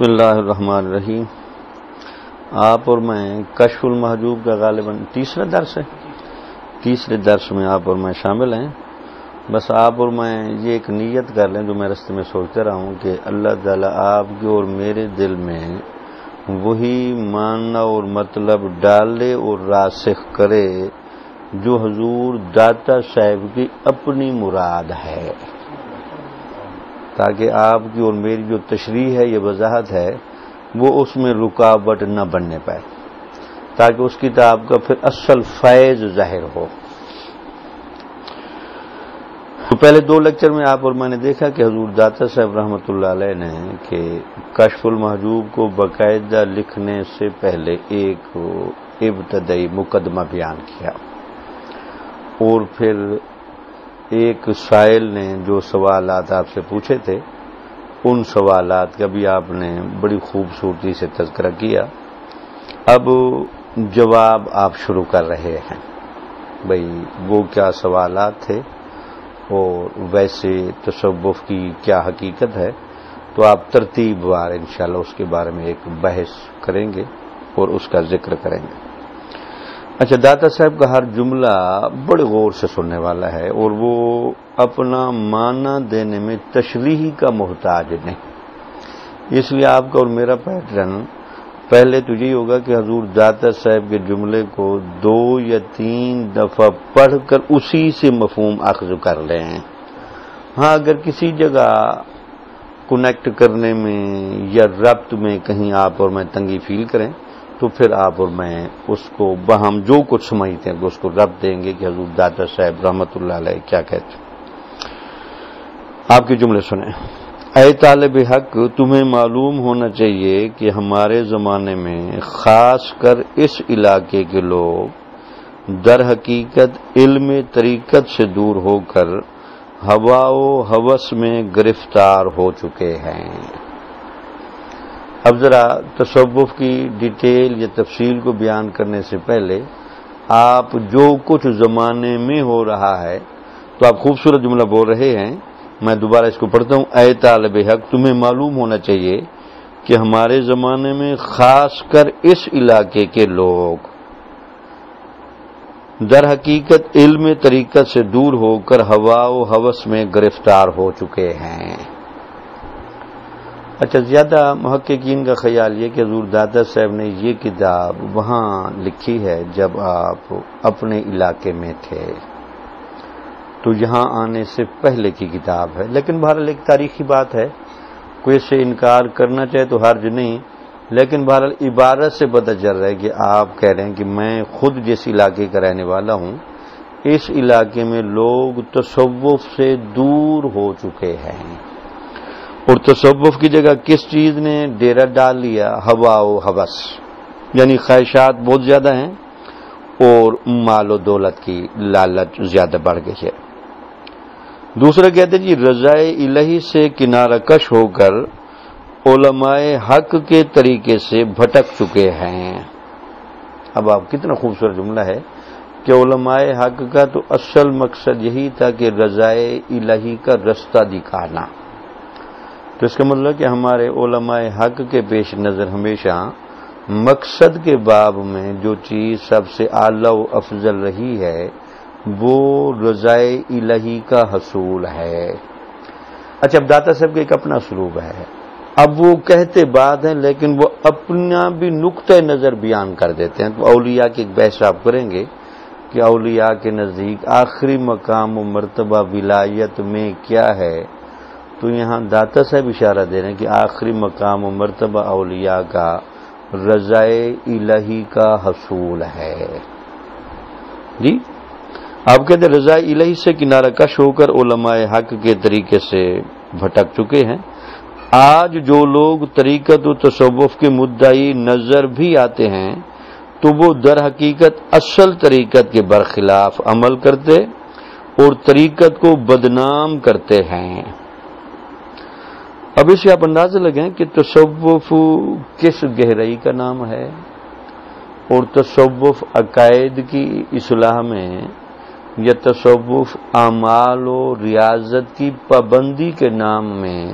بسم اللہ الرحمن الرحیم۔ آپ اور میں کشف المحجوب کا غالباً تیسرا درس ہے۔ تیسرے درس میں آپ اور میں شامل ہیں۔ بس آپ اور میں یہ ایک نیت کر لیں جو میں رستے میں سوچتے رہا ہوں کہ اللہ تعالیٰ آپ کے اور میرے دل میں وہی ماننا اور مطلب ڈالے اور راسخ کرے جو حضور داتا صاحب کی اپنی مراد ہے۔ تاکہ آپ کی اور میری جو تشریح ہے، یہ وضاحت ہے، وہ اس میں رکاوٹ نہ بننے پائے۔ تاکہ اس کتاب کا پھر اصل فیض ظاہر ہو۔ تو پہلے دو لیکچر میں آپ اور میں نے دیکھا کہ حضور داتا صاحب رحمۃ اللہ علیہ نے کہ کشف المحجوب کو باقاعدہ لکھنے سے پہلے ایک ابتدائی مقدمہ بیان کیا۔ اور پھر ایک سائل نے جو سوالات آپ سے پوچھے تھے، ان سوالات کا بھی آپ نے بڑی خوبصورتی سے تذکرہ کیا۔ اب جواب آپ شروع کر رہے ہیں۔ بھائی وہ کیا سوالات تھے؟ اور ویسے تصوف کی کیا حقیقت ہے؟ تو آپ ترتیب وار انشاءاللہ اس کے بارے میں ایک بحث کریں گے اور اس کا ذکر کریں گے۔ اچھا داتا صاحب کا ہر جملہ بڑے غور سے سننے والا ہے اور وہ اپنا معنی دینے میں تشریحی کا محتاج نہیں۔ اس لیے آپ کا اور میرا پیٹرن، پہلے تو یہی ہوگا کہ حضور داتا صاحب کے جملے کو دو یا تین دفعہ پڑھ کر اسی سے مفہوم اخذ کر لیں۔ ہاں اگر کسی جگہ کنیکٹ کرنے میں یا ربط میں کہیں آپ اور میں تنگی فیل کریں تو پھر آپ اور میں اس کو بہم جو کچھ سمجھتے ہیں اس کو رب دیں گے کہ حضور دادا صاحب رحمت اللہ علیہ کیا کہتے ہیں۔ آپ کے جملے سنیں۔ اے طالب حق، تمہیں معلوم ہونا چاہیے کہ ہمارے زمانے میں خاص کر اس علاقے کے لوگ در حقیقت علم طریقت سے دور ہو کر ہوا و حوث میں گرفتار ہو چکے ہیں۔ اب ذرا تصوف کی ڈیٹیل یا تفصیل کو بیان کرنے سے پہلے آپ جو کچھ زمانے میں ہو رہا ہے، تو آپ خوبصورت جملہ بول رہے ہیں۔ میں دوبارہ اس کو پڑھتا ہوں۔ اے طالب حق، تمہیں معلوم ہونا چاہیے کہ ہمارے زمانے میں خاص کر اس علاقے کے لوگ در حقیقت علم طریقت سے دور ہو کر ہوا و حوث میں گرفتار ہو چکے ہیں۔ اچھا زیادہ محققین کا خیال یہ کہ حضور دادا صاحب نے یہ کتاب وہاں لکھی ہے جب آپ اپنے علاقے میں تھے۔ تو یہاں آنے سے پہلے کی کتاب ہے۔ لیکن بہرحال ایک تاریخی بات ہے۔ کوئی سے انکار کرنا چاہے تو حرج نہیں۔ لیکن بہرحال عبارت سے پتہ چل رہا ہے کہ آپ کہہ رہے ہیں کہ میں خود جس علاقے کا رہنے والا ہوں، اس علاقے میں لوگ تصوف سے دور ہو چکے ہیں۔ اور تصوف کی جگہ کس چیز نے ڈیرا ڈال لیا؟ ہوا و حوث. یعنی خواہشات بہت زیادہ ہیں اور مال و دولت کی لالچ زیادہ بڑھ گئی ہے۔ دوسرا کہتے جی رضائے الہی سے کنارہ کش ہو کر علماء حق کے طریقے سے بھٹک چکے ہیں۔ اب آپ کتنا خوبصورت جملہ ہے کہ علماء حق کا تو اصل مقصد یہی تھا کہ رضائے الہی کا رستہ دکھانا۔ تو اس کا مطلب کہ ہمارے علماء حق کے پیش نظر ہمیشہ مقصد کے باب میں جو چیز سب سے اعلی و افضل رہی ہے، وہ رضائے الہی کا حصول ہے۔ اچھا اب داتا صاحب کا ایک اپنا سلوب ہے۔ اب وہ کہتے بات ہیں، لیکن وہ اپنا بھی نقطۂ نظر بیان کر دیتے ہیں۔ تو اولیاء کی ایک بحث آپ کریں گے کہ اولیاء کے نزدیک آخری مقام و مرتبہ ولایت میں کیا ہے۔ تو یہاں داتا صاحب اشارہ دے رہے ہیں کہ آخری مقام و مرتبہ اولیاء کا رضائے الہی کا حصول ہے۔ جی؟ آپ کہتے ہیں رضاء الہی سے کنارہ کش ہو کر علماء حق کے طریقے سے بھٹک چکے ہیں۔ آج جو لوگ طریقت و تصوف کے مدعی نظر بھی آتے ہیں، تو وہ در حقیقت اصل طریقت کے برخلاف عمل کرتے اور طریقت کو بدنام کرتے ہیں۔ اب اسے آپ اندازہ لگیں کہ تصوف کس گہرائی کا نام ہے اور تصوف عقائد کی اصلاح میں یا تصوف اعمال و ریاضت کی پابندی کے نام میں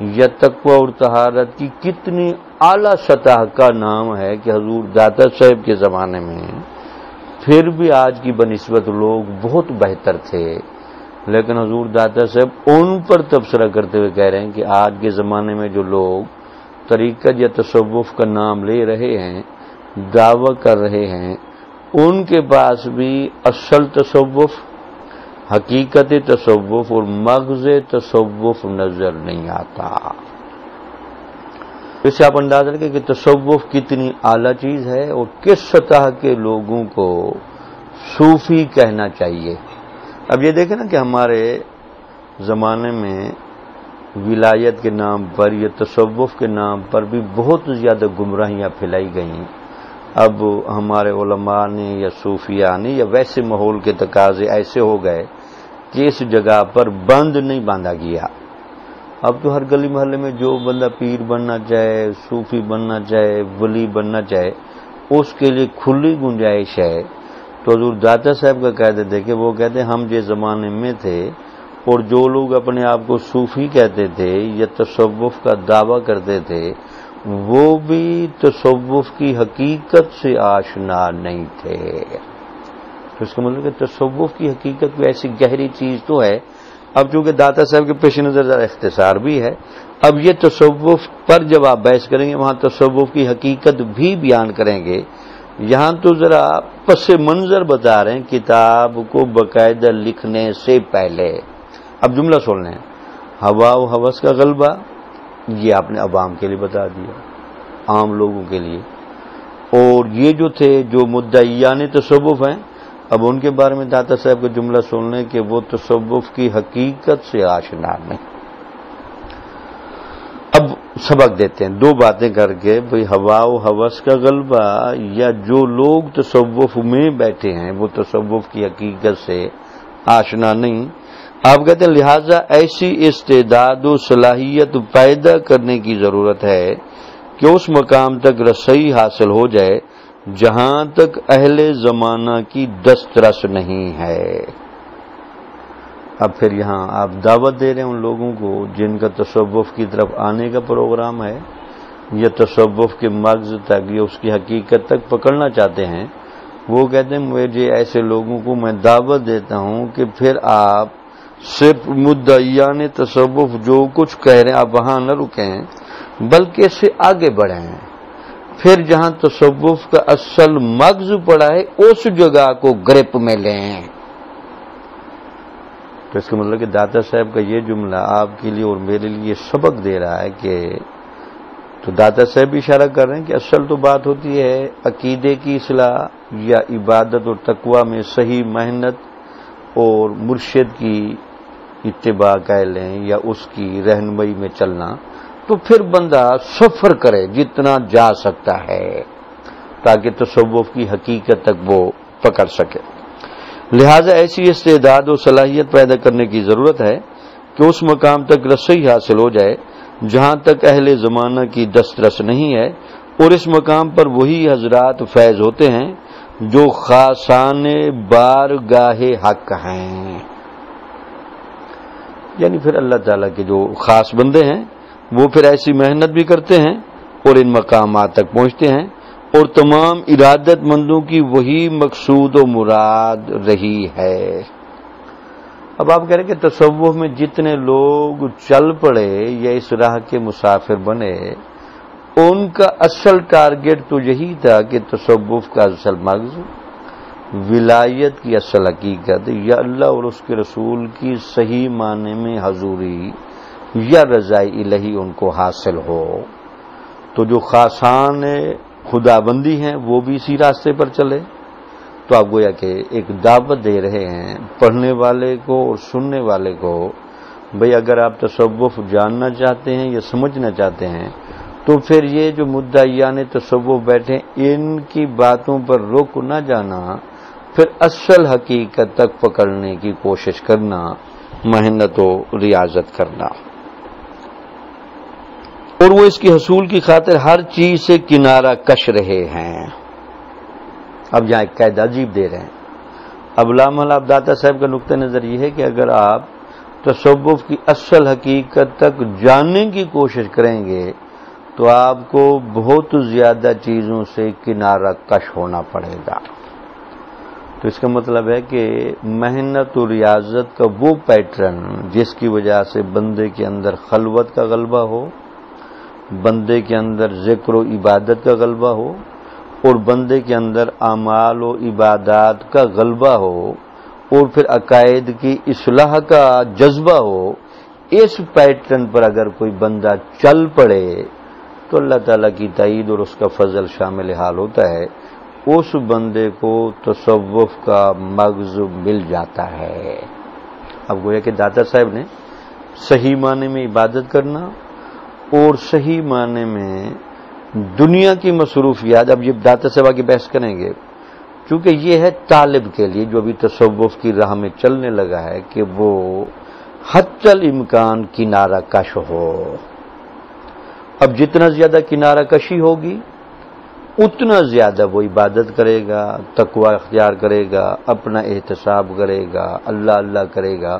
یا تقوی اور تہارت کی کتنی اعلی سطح کا نام ہے کہ حضور داتا صاحب کے زمانے میں، پھر بھی آج کی بنسبت لوگ بہت بہتر تھے۔ لیکن حضور داتا صاحب ان پر تبصرہ کرتے ہوئے کہہ رہے ہیں کہ آج کے زمانے میں جو لوگ طریقت یا تصوف کا نام لے رہے ہیں، دعوی کر رہے ہیں، ان کے پاس بھی اصل تصوف، حقیقت تصوف اور مغز تصوف نظر نہیں آتا۔ اسے آپ انداز رکھیں کہ تصوف کتنی اعلیٰ چیز ہے اور کس سطح کے لوگوں کو صوفی کہنا چاہیے۔ اب یہ دیکھیں نا کہ ہمارے زمانے میں ولایت کے نام پر یا تصوف کے نام پر بھی بہت زیادہ گمراہیاں پھیلائی گئیں۔ اب ہمارے علماء نے یا صوفیہ نے یا ویسے ماحول کے تقاضے ایسے ہو گئے کہ اس جگہ پر بند نہیں باندھا گیا۔ اب تو ہر گلی محلے میں جو بندہ پیر بننا چاہے، صوفی بننا چاہے، ولی بننا چاہے، اس کے لیے کھلی گنجائش ہے۔ تو حضور داتا صاحب کا کہتے تھے کہ وہ کہتے ہم جس زمانے میں تھے اور جو لوگ اپنے آپ کو صوفی کہتے تھے یا تصوف کا دعویٰ کرتے تھے، وہ بھی تصوف کی حقیقت سے آشنا نہیں تھے۔ تو اس کا مطلب کہ تصوف کی حقیقت کوئی ایسی گہری چیز تو ہے۔ اب چونکہ داتا صاحب کے پیش نظر ذرا اختصار بھی ہے، اب یہ تصوف پر جب آپ بحث کریں گے، وہاں تصوف کی حقیقت بھی بیان کریں گے۔ یہاں تو ذرا پس منظر بتا رہے ہیں، کتاب کو باقاعدہ لکھنے سے پہلے۔ اب جملہ سن لیں۔ ہوا و حوث کا غلبہ، یہ آپ نے عوام کے لیے بتا دیا، عام لوگوں کے لیے۔ اور یہ جو تھے، جو مدعیان تصوف ہیں، اب ان کے بارے میں داتا صاحب کا جملہ سن لیں کہ وہ تصوف کی حقیقت سے آشنا نہیں۔ اب سبق دیتے ہیں، دو باتیں کر کے، بھئی ہوا و حوث کا غلبہ، یا جو لوگ تصوف میں بیٹھے ہیں، وہ تصوف کی حقیقت سے آشنا نہیں۔ آپ کہتے ہیں، لہذا ایسی استعداد و صلاحیت پیدا کرنے کی ضرورت ہے کہ اس مقام تک رسائی حاصل ہو جائے، جہاں تک اہل زمانہ کی دسترس نہیں ہے۔ اب پھر یہاں آپ دعوت دے رہے ہیں ان لوگوں کو جن کا تصوف کی طرف آنے کا پروگرام ہے، یا تصوف کے مغز تک یا اس کی حقیقت تک پکڑنا چاہتے ہیں، وہ کہتے ہیں مجھے ایسے لوگوں کو میں دعوت دیتا ہوں کہ پھر آپ صرف مدعیان تصوف جو کچھ کہہ رہے ہیں، آپ وہاں نہ رکیں، بلکہ اس سے آگے بڑھیں۔ پھر جہاں تصوف کا اصل مغز پڑا ہے، اس جگہ کو گرپ میں لیں۔ تو اس کا مطلب کہ داتا صاحب کا یہ جملہ آپ کے لیے اور میرے لیے سبق دے رہا ہے کہ تو داتا صاحب بھی اشارہ کر رہے ہیں کہ اصل تو بات ہوتی ہے عقیدے کی اصلاح یا عبادت اور تقوا میں صحیح محنت اور مرشد کی اتباع کہہ لیں یا اس کی رہنمائی میں چلنا، تو پھر بندہ سفر کرے جتنا جا سکتا ہے تاکہ تصوف کی حقیقت تک وہ پکڑ سکے۔ لہذا ایسی استعداد و صلاحیت پیدا کرنے کی ضرورت ہے کہ اس مقام تک رسائی حاصل ہو جائے، جہاں تک اہل زمانہ کی دسترس نہیں ہے، اور اس مقام پر وہی حضرات فیض ہوتے ہیں جو خاصان بار گاہ حق ہیں۔ یعنی پھر اللہ تعالیٰ کے جو خاص بندے ہیں، وہ پھر ایسی محنت بھی کرتے ہیں اور ان مقامات تک پہنچتے ہیں۔ اور تمام ارادت مندوں کی وہی مقصود و مراد رہی ہے۔ اب آپ کہہ رہے کہ تصوف میں جتنے لوگ چل پڑے یا اس راہ کے مسافر بنے، ان کا اصل ٹارگٹ تو یہی تھا کہ تصوف کا اصل مغز، ولایت کی اصل حقیقت، یا اللہ اور اس کے رسول کی صحیح معنی میں حضوری یا رضائی الہی ان کو حاصل ہو۔ تو جو خاصان خدا بندی ہیں، وہ بھی اسی راستے پر چلے۔ تو آپ گویا کہ ایک دعوت دے رہے ہیں پڑھنے والے کو اور سننے والے کو، بھئی اگر آپ تصوف جاننا چاہتے ہیں یا سمجھنا چاہتے ہیں، تو پھر یہ جو مدعیان تصوف بیٹھے، ان کی باتوں پر رک نہ جانا، پھر اصل حقیقت تک پکڑنے کی کوشش کرنا، محنت و ریاضت کرنا۔ اور وہ اس کی حصول کی خاطر ہر چیز سے کنارہ کش رہے ہیں۔ اب یہاں ایک قید عجیب دے رہے ہیں۔ اب لام داتا صاحب کا نقطۂ نظر یہ ہے کہ اگر آپ تصوف کی اصل حقیقت تک جاننے کی کوشش کریں گے تو آپ کو بہت زیادہ چیزوں سے کنارہ کش ہونا پڑے گا۔ تو اس کا مطلب ہے کہ محنت و ریاضت کا وہ پیٹرن جس کی وجہ سے بندے کے اندر خلوت کا غلبہ ہو بندے کے اندر ذکر و عبادت کا غلبہ ہو اور بندے کے اندر اعمال و عبادات کا غلبہ ہو اور پھر عقائد کی اصلاح کا جذبہ ہو، اس پیٹرن پر اگر کوئی بندہ چل پڑے تو اللہ تعالیٰ کی تعید اور اس کا فضل شامل حال ہوتا ہے۔ اس بندے کو تصوف کا مغز مل جاتا ہے۔ اب گویا کہ داتا صاحب نے صحیح معنی میں عبادت کرنا اور صحیح معنی میں دنیا کی مصروفیات، اب یہ داتا صاحب کی بحث کریں گے، چونکہ یہ ہے طالب کے لیے جو ابھی تصوف کی راہ میں چلنے لگا ہے کہ وہ حت امکان کنارہ کش ہو۔ اب جتنا زیادہ کنارہ کشی ہوگی، اتنا زیادہ وہ عبادت کرے گا تقوا اختیار کرے گا، اپنا احتساب کرے گا، اللہ اللہ کرے گا۔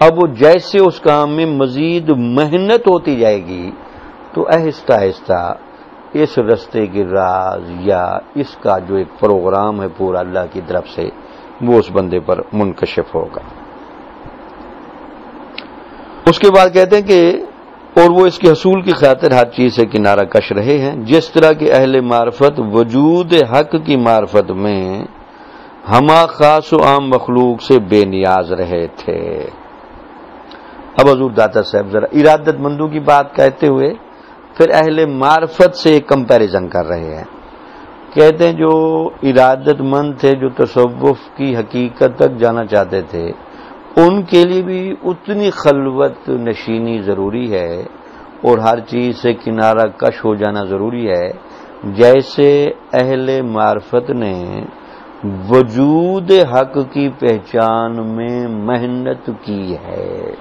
اب وہ جیسے اس کام میں مزید محنت ہوتی جائے گی، تو آہستہ آہستہ اس رستے کی راز یا اس کا جو ایک پروگرام ہے پورا اللہ کی طرف سے، وہ اس بندے پر منکشف ہوگا۔ اس کے بعد کہتے ہیں کہ، اور وہ اس کے حصول کی خاطر ہر چیز سے کنارہ کش رہے ہیں۔ جس طرح کے اہل معرفت وجود حق کی معرفت میں ہما خاص و عام مخلوق سے بے نیاز رہے تھے۔ اب حضور داتا صاحب ذرا ارادت مندوں کی بات کہتے ہوئے پھر اہل معرفت سے ایک کمپیریزن کر رہے ہیں۔ کہتے ہیں جو ارادت مند تھے، جو تصوف کی حقیقت تک جانا چاہتے تھے، ان کے لیے بھی اتنی خلوت نشینی ضروری ہے اور ہر چیز سے کنارہ کش ہو جانا ضروری ہے۔ جیسے اہل معرفت نے وجود حق کی پہچان میں محنت کی ہے۔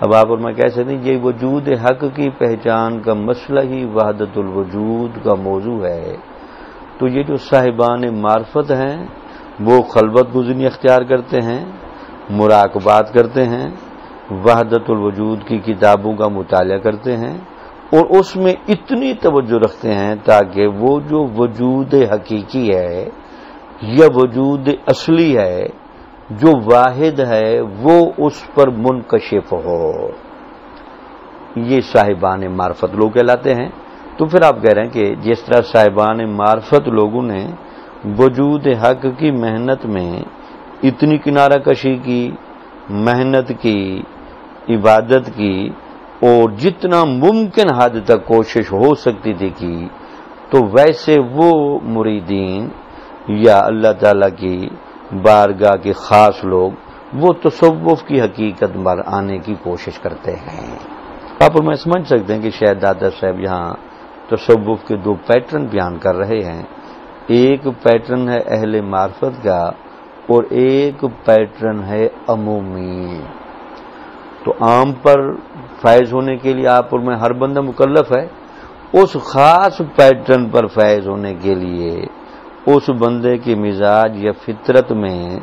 اب آپ اور میں کہہ سکتے یہ وجود حق کی پہچان کا مسئلہ ہی وحدت الوجود کا موضوع ہے۔ تو یہ جو صاحبان معرفت ہیں، وہ خلوت گزنی اختیار کرتے ہیں، مراقبات کرتے ہیں، وحدت الوجود کی کتابوں کا مطالعہ کرتے ہیں اور اس میں اتنی توجہ رکھتے ہیں تاکہ وہ جو وجود حقیقی ہے یا وجود اصلی ہے جو واحد ہے وہ اس پر منکشف ہو۔ یہ صاحبان معرفت لوگ کہلاتے ہیں۔ تو پھر آپ کہہ رہے ہیں کہ جس طرح صاحبان معرفت لوگوں نے وجود حق کی محنت میں اتنی کنارہ کشی کی، محنت کی، عبادت کی اور جتنا ممکن حد تک کوشش ہو سکتی تھی کی، تو ویسے وہ مریدین یا اللہ تعالی کی بارگاہ کے خاص لوگ وہ تصوف کی حقیقت پر آنے کی کوشش کرتے ہیں۔ آپ میں سمجھ سکتے ہیں کہ شاید دادا صاحب یہاں تصوف کے دو پیٹرن بیان کر رہے ہیں۔ ایک پیٹرن ہے اہل معرفت کا اور ایک پیٹرن ہے عمومی۔ تو عام پر فائز ہونے کے لیے آپ اور میں ہر بندہ مکلف ہے۔ اس خاص پیٹرن پر فائز ہونے کے لیے اس بندے کے مزاج یا فطرت میں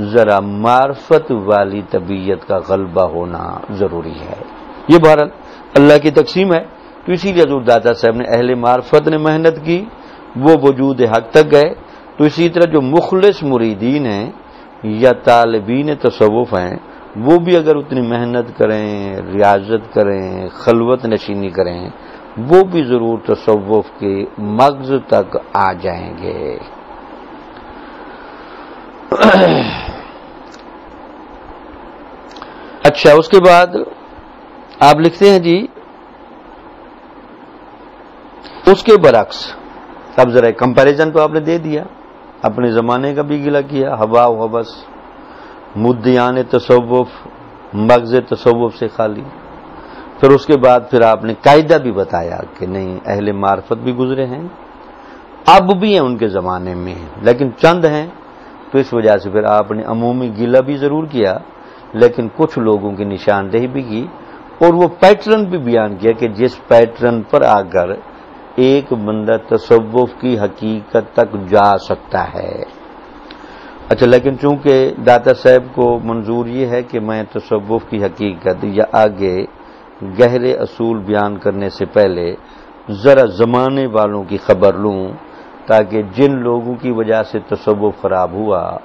ذرا معرفت والی طبیعت کا غلبہ ہونا ضروری ہے۔ یہ بہرحال اللہ کی تقسیم ہے۔ تو اسی لیے حضور دادا صاحب نے اہل معرفت نے محنت کی، وہ وجود حق تک گئے۔ تو اسی طرح جو مخلص مریدین ہیں یا طالبین تصوف ہیں، وہ بھی اگر اتنی محنت کریں، ریاضت کریں، خلوت نشینی کریں وہ بھی ضرور تصوف کے مغز تک آ جائیں گے۔ اچھا اس کے بعد آپ لکھتے ہیں جی اس کے برعکس، اب ذرا کمپیریزن تو آپ نے دے دیا، اپنے زمانے کا بھی گلا کیا، ہوا و حبس مدیان تصوف، مغز تصوف سے خالی۔ پھر اس کے بعد پھر آپ نے قاعدہ بھی بتایا کہ نہیں، اہل معرفت بھی گزرے ہیں، اب بھی ہیں ان کے زمانے میں، لیکن چند ہیں۔ تو اس وجہ سے پھر آپ نے عمومی گلا بھی ضرور کیا، لیکن کچھ لوگوں کی نشاندہی بھی کی اور وہ پیٹرن بھی بیان کیا کہ جس پیٹرن پر آ کر ایک بندہ تصوف کی حقیقت تک جا سکتا ہے۔ اچھا لیکن چونکہ داتا صاحب کو منظور یہ ہے کہ میں تصوف کی حقیقت یا آگے گہرے اصول بیان کرنے سے پہلے ذرا زمانے والوں کی خبر لوں تاکہ جن لوگوں کی وجہ سے تصوف خراب ہوا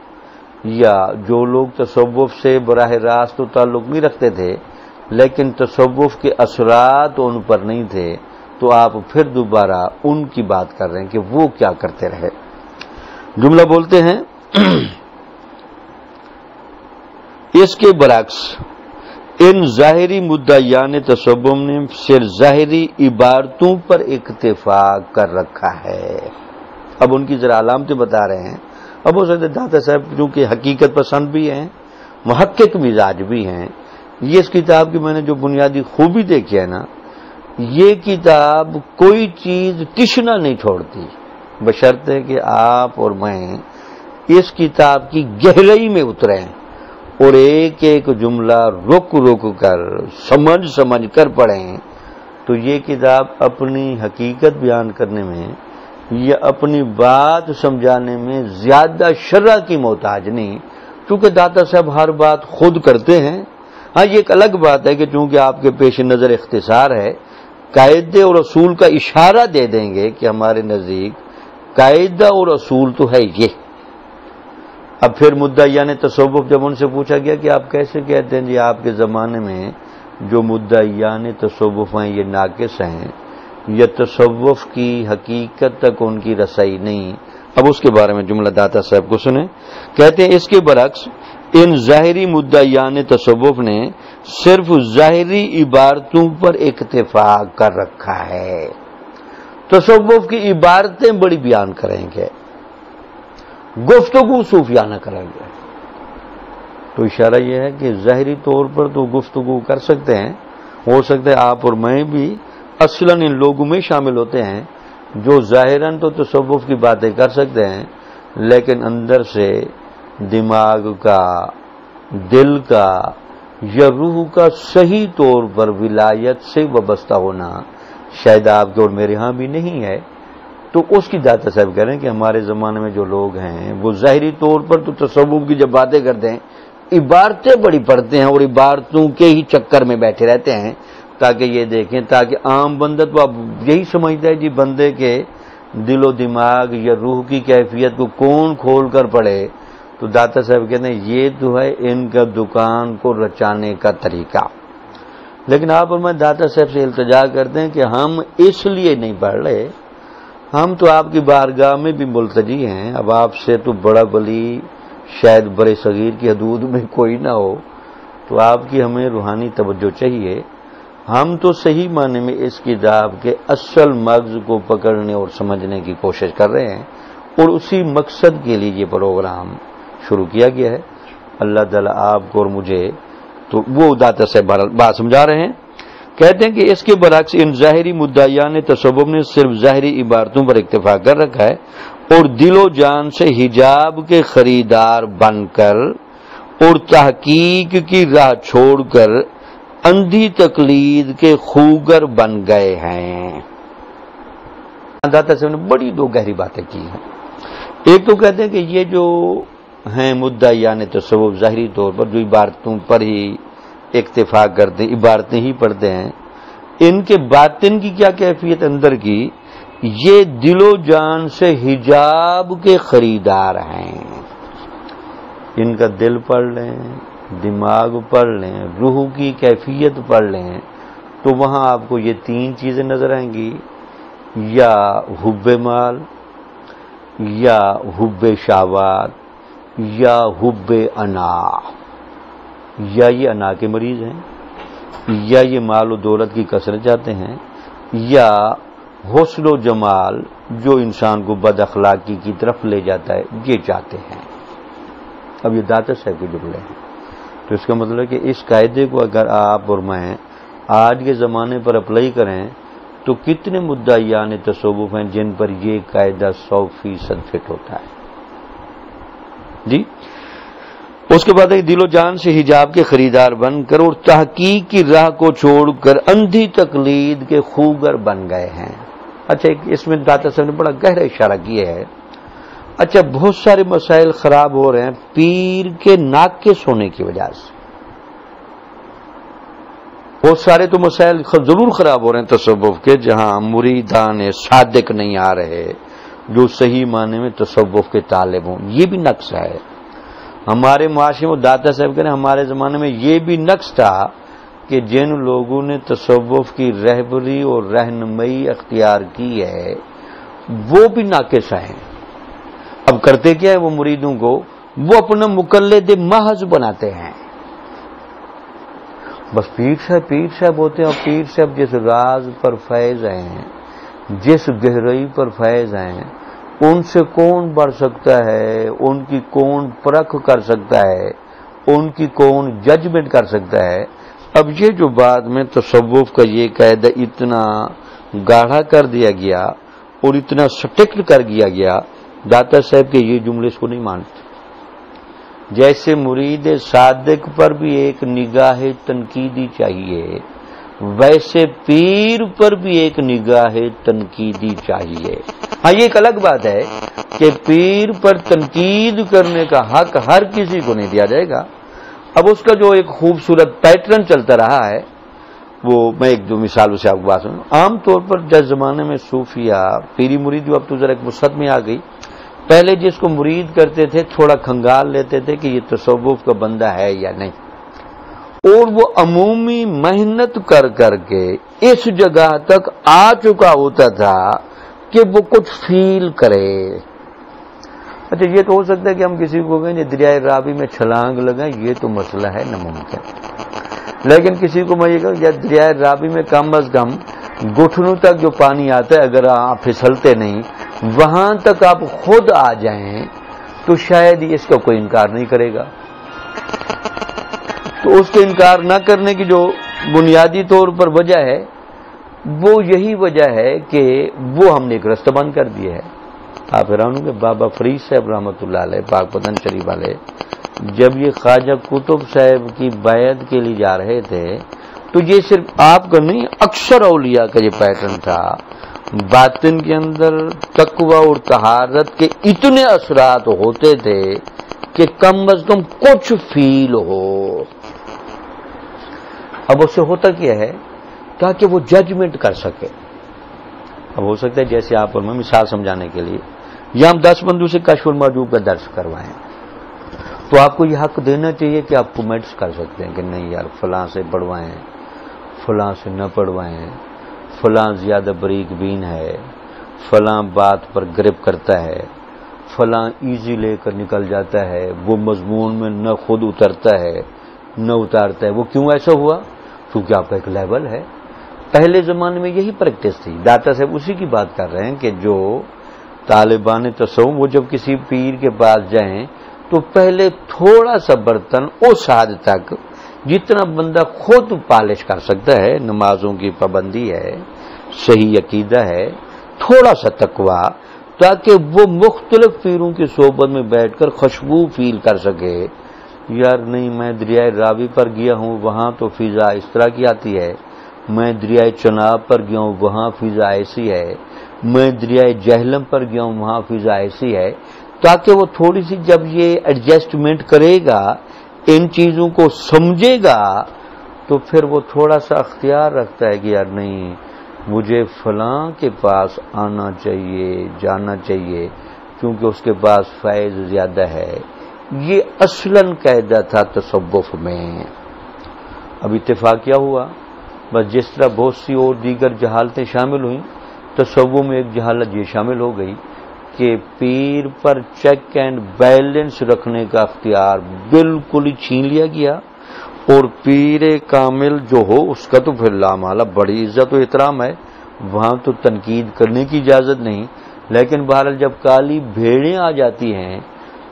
یا جو لوگ تصوف سے براہ راست تو تعلق نہیں رکھتے تھے، لیکن تصوف کے اثرات ان پر نہیں تھے، تو آپ پھر دوبارہ ان کی بات کر رہے ہیں کہ وہ کیا کرتے رہے۔ جملہ بولتے ہیں، اس کے برعکس ان ظاہری مدعیان تصوم نے صرف ظاہری عبارتوں پر اکتفاق کر رکھا ہے۔ اب ان کی ذرا علامتیں بتا رہے ہیں۔ اب وہ سکتے داتا صاحب کیونکہ حقیقت پسند بھی ہیں، محقق مزاج بھی ہیں۔ یہ اس کتاب کی میں نے جو بنیادی خوبی دیکھی ہے نا، یہ کتاب کوئی چیز تشنا نہیں چھوڑتی۔ بشرطے کہ آپ اور میں اس کتاب کی گہرائی میں اتریں۔ اور ایک ایک جملہ رک رک کر سمجھ سمجھ کر پڑھیں، تو یہ کتاب اپنی حقیقت بیان کرنے میں یا اپنی بات سمجھانے میں زیادہ شرح کی محتاج نہیں، چونکہ داتا صاحب ہر بات خود کرتے ہیں۔ ہاں یہ ایک الگ بات ہے کہ چونکہ آپ کے پیش نظر اختصار ہے، قاعدے اور اصول کا اشارہ دے دیں گے کہ ہمارے نزدیک قاعدہ اور اصول تو ہے یہ۔ اب پھر مدعیا نے تصوف جب ان سے پوچھا گیا کہ آپ کیسے کہتے ہیں جی آپ کے زمانے میں جو مدعیا نے تصوف ہیں یہ ناقص ہیں یا تصوف کی حقیقت تک ان کی رسائی نہیں۔ اب اس کے بارے میں جملہ داتا صاحب کو سنیں۔ کہتے ہیں اس کے برعکس، ان ظاہری مدعیان تصوف نے صرف ظاہری عبارتوں پر اکتفاق کر رکھا ہے۔ تصوف کی عبارتیں بڑی بیان کریں گے۔ گفتگو صوفیانہ کریں گے۔ تو اشارہ یہ ہے کہ ظاہری طور پر تو گفتگو کر سکتے ہیں۔ ہو سکتا ہے آپ اور میں بھی اصلاً ان لوگوں میں شامل ہوتے ہیں جو ظاہراً تو تصوف کی باتیں کر سکتے ہیں، لیکن اندر سے دماغ کا، دل کا یا روح کا صحیح طور پر ولایت سے وابستہ ہونا شاید آپ کے اور میرے ہاں بھی نہیں ہے۔ تو اس کی داتا صاحب کہہ رہے ہیں کہ ہمارے زمانے میں جو لوگ ہیں، وہ ظاہری طور پر تو تصوف کی جب باتیں کرتے ہیں، عبارتیں بڑی پڑھتے ہیں اور عبارتوں کے ہی چکر میں بیٹھے رہتے ہیں تاکہ یہ دیکھیں، تاکہ عام بندہ تو اب یہی سمجھتا ہے جی بندے کے دل و دماغ یا روح کی کیفیت کو کون کھول کر پڑے تو داتا صاحب کہتے ہیں، یہ تو ہے ان کا دکان کو رچانے کا طریقہ۔ لیکن آپ اور میں داتا صاحب سے التجا کرتے ہیں کہ ہم اس لیے نہیں پڑھ رہے ہم تو آپ کی بارگاہ میں بھی ملتجی ہیں۔ اب آپ سے تو بڑا بلی شاید برے صغیر کی حدود میں کوئی نہ ہو، تو آپ کی ہمیں روحانی توجہ چاہیے۔ ہم تو صحیح معنی میں اس کتاب کے اصل مغز کو پکڑنے اور سمجھنے کی کوشش کر رہے ہیں اور اسی مقصد کے لیے یہ پروگرام شروع کیا گیا ہے۔ اللہ تعالیٰ آپ کو اور مجھے تو وہ داتا سے بات سمجھا رہے ہیں۔ کہتے ہیں کہ اس کے برعکس ان ظاہری مدعیان تصوب نے صرف ظاہری عبارتوں پر اکتفا کر رکھا ہے اور دل و جان سے حجاب کے خریدار بن کر اور تحقیق کی راہ چھوڑ کر اندھی تقلید کے خوگر بن گئے ہیں۔ داتا صاحب نے بڑی دو گہری باتیں کی ہیں۔ ایک تو کہتے ہیں کہ یہ جو ہیں مدعیان تصوف ظاہری طور پر جو عبارتوں پر ہی اکتفاق کرتے عبارتیں ہی پڑھتے ہیں۔ ان کے باطن کی کیا کیفیت اندر کی؟ یہ دل و جان سے حجاب کے خریدار ہیں۔ ان کا دل پڑھ لیں، دماغ پڑھ لیں، روح کی کیفیت پڑھ لیں، تو وہاں آپ کو یہ تین چیزیں نظر آئیں گی۔ یا حب مال، یا حب شاوات یا حب انا۔ یا یہ انا کے مریض ہیں، یا یہ مال و دولت کی کثرت چاہتے ہیں، یا حسن و جمال جو انسان کو بد اخلاقی کی طرف لے جاتا ہے، یہ چاہتے ہیں۔ اب یہ داتا صاحب کے جملے ہیں۔ تو اس کا مطلب ہے کہ اس قاعدے کو اگر آپ اور میں آج کے زمانے پر اپلائی کریں، تو کتنے مدعیان تصوف ہیں جن پر یہ قاعدہ سو فیصد فٹ ہوتا ہے۔ جی؟ اس کے بعد دل و جان سے حجاب کے خریدار بن کر اور تحقیق کی راہ کو چھوڑ کر اندھی تقلید کے خوگر بن گئے ہیں۔ اچھا اس میں داتا صاحب نے بڑا گہرا اشارہ کیا ہے۔ اچھا بہت سارے مسائل خراب ہو رہے ہیں پیر کے ناک کے سونے کی وجہ سے۔ بہت سارے تو مسائل ضرور خراب ہو رہے ہیں تصوف کے، جہاں مریدان صادق نہیں آ رہے، جو صحیح معنی میں تصوف کے طالب ہوں۔ یہ بھی نقص ہے۔ ہمارے معاشرے میں داتا صاحب کہہ رہے ہیں، ہمارے زمانے میں یہ بھی نقص تھا کہ جن لوگوں نے تصوف کی رہبری اور رہنمائی اختیار کی ہے، وہ بھی ناقص ہیں۔ اب کرتے کیا ہے وہ مریدوں کو؟ وہ اپنا مقلد محض بناتے ہیں۔ بس پیر صاحب پیر صاحب ہوتے ہیں اور پیر صاحب جس راز پر فیض ہیں، جس گہرائی پر فیض ہیں ان سے کون بڑھ سکتا ہے؟ ان کی کون پرکھ کر سکتا ہے؟ ان کی کون ججمنٹ کر سکتا ہے؟ اب یہ جو بعد میں تصوف کا یہ قید اتنا گاڑھا کر دیا گیا اور اتنا سٹیکٹ کر دیا گیا، داتا صاحب کے یہ جملے اس کو نہیں مانتے۔ جیسے مرید صادق پر بھی ایک نگاہ تنقیدی چاہیے ویسے پیر پر بھی ایک نگاہ تنقیدی چاہیے۔ ہاں یہ ایک الگ بات ہے کہ پیر پر تنقید کرنے کا حق ہر کسی کو نہیں دیا جائے گا۔ اب اس کا جو ایک خوبصورت پیٹرن چلتا رہا ہے، وہ میں ایک دو مثال سے آپ کو بات سنوں عام طور پر جس زمانے میں صوفیہ، پیری مرید جو اب تو ذرا ایک وسط میں آ گئی۔ پہلے جس کو مرید کرتے تھے، تھوڑا کھنگال لیتے تھے کہ یہ تصوف کا بندہ ہے یا نہیں۔ اور وہ عمومی محنت کر کر کے اس جگہ تک آ چکا ہوتا تھا کہ وہ کچھ فیل کرے۔ اچھا یہ تو ہو سکتا ہے کہ ہم کسی کو کہیں دریائے رابی میں چھلانگ لگائیں، یہ تو مسئلہ ہے ناممکن۔ لیکن کسی کو میں یہ کہوں یا دریائے رابی میں کم از کم گٹھنوں تک جو پانی آتا ہے، اگر آپ پھسلتے نہیں، وہاں تک آپ خود آ جائیں تو شاید اس کا کوئی انکار نہیں کرے گا۔ تو اس کے انکار نہ کرنے کی جو بنیادی طور پر وجہ ہے، وہ یہی وجہ ہے کہ وہ ہم نے ایک رستہ بند کر دیا ہے۔ آپ حیران ہوں گے، بابا فرید صاحب رحمۃ اللہ علیہ، پاک پتن شریف والے، جب یہ خواجہ کتب صاحب کی بیعت کے لیے جا رہے تھے، تو یہ صرف آپ کا نہیں، اکثر اولیاء کا یہ پیٹرن تھا۔ باطن کے اندر تقوی اور تہارت کے اتنے اثرات ہوتے تھے کہ کم از کم کچھ فیل ہو۔ اب اس سے ہوتا کیا ہے؟ تاکہ وہ ججمنٹ کر سکے۔ اب ہو سکتا ہے جیسے آپ اور میں مثال سمجھانے کے لیے یا ہم دس بندوں سے کشف الموجود کا درج کروائیں۔ تو آپ کو یہ حق دینا چاہیے کہ آپ کومنٹس کر سکتے ہیں کہ نہیں یار، فلاں سے پڑھوائیں، فلاں سے نہ پڑھوائیں، فلاں زیادہ بریک بین ہے، فلاں بات پر گرپ کرتا ہے، فلاں ایزی لے کر نکل جاتا ہے، وہ مضمون میں نہ خود اترتا ہے۔ نہ اتارتا ہے۔ وہ کیوں ایسا ہوا؟ کیونکہ آپ کا ایک لیول ہے۔ پہلے زمانے میں یہی پریکٹس تھی۔ داتا صاحب اسی کی بات کر رہے ہیں کہ جو طالبان تصوم، وہ جب کسی پیر کے پاس جائیں تو پہلے تھوڑا سا برتن اس حد تک جتنا بندہ خود پالش کر سکتا ہے، نمازوں کی پابندی ہے، صحیح عقیدہ ہے، تھوڑا سا تکوا تاکہ وہ مختلف پیروں کی صحبت میں بیٹھ کر خوشبو فیل کر سکے۔ یار نہیں، میں دریائے راوی پر گیا ہوں، وہاں تو فضا اس طرح کی آتی ہے۔ میں دریائے چناب پر گیا ہوں، وہاں فضا ایسی ہے۔ میں دریائے جہلم پر گیا ہوں، وہاں فضا ایسی ہے۔ تاکہ وہ تھوڑی سی جب یہ ایڈجسٹمنٹ کرے گا، ان چیزوں کو سمجھے گا، تو پھر وہ تھوڑا سا اختیار رکھتا ہے کہ یار نہیں، مجھے فلاں کے پاس آنا چاہیے، جانا چاہیے، کیونکہ اس کے پاس فیض زیادہ ہے۔ یہ اصلاً قاعدہ تھا تصوف میں۔ اب اتفاق کیا ہوا؟ بس جس طرح بہت سی اور دیگر جہالتیں شامل ہوئیں، تصوف میں ایک جہالت یہ شامل ہو گئی کہ پیر پر چیک اینڈ بیلنس رکھنے کا اختیار بالکل ہی چھین لیا گیا اور پیر کامل جو ہو، اس کا تو پھر لامالا بڑی عزت و احترام ہے۔ وہاں تو تنقید کرنے کی اجازت نہیں، لیکن بہرحال جب کالی بھیڑیں آ جاتی ہیں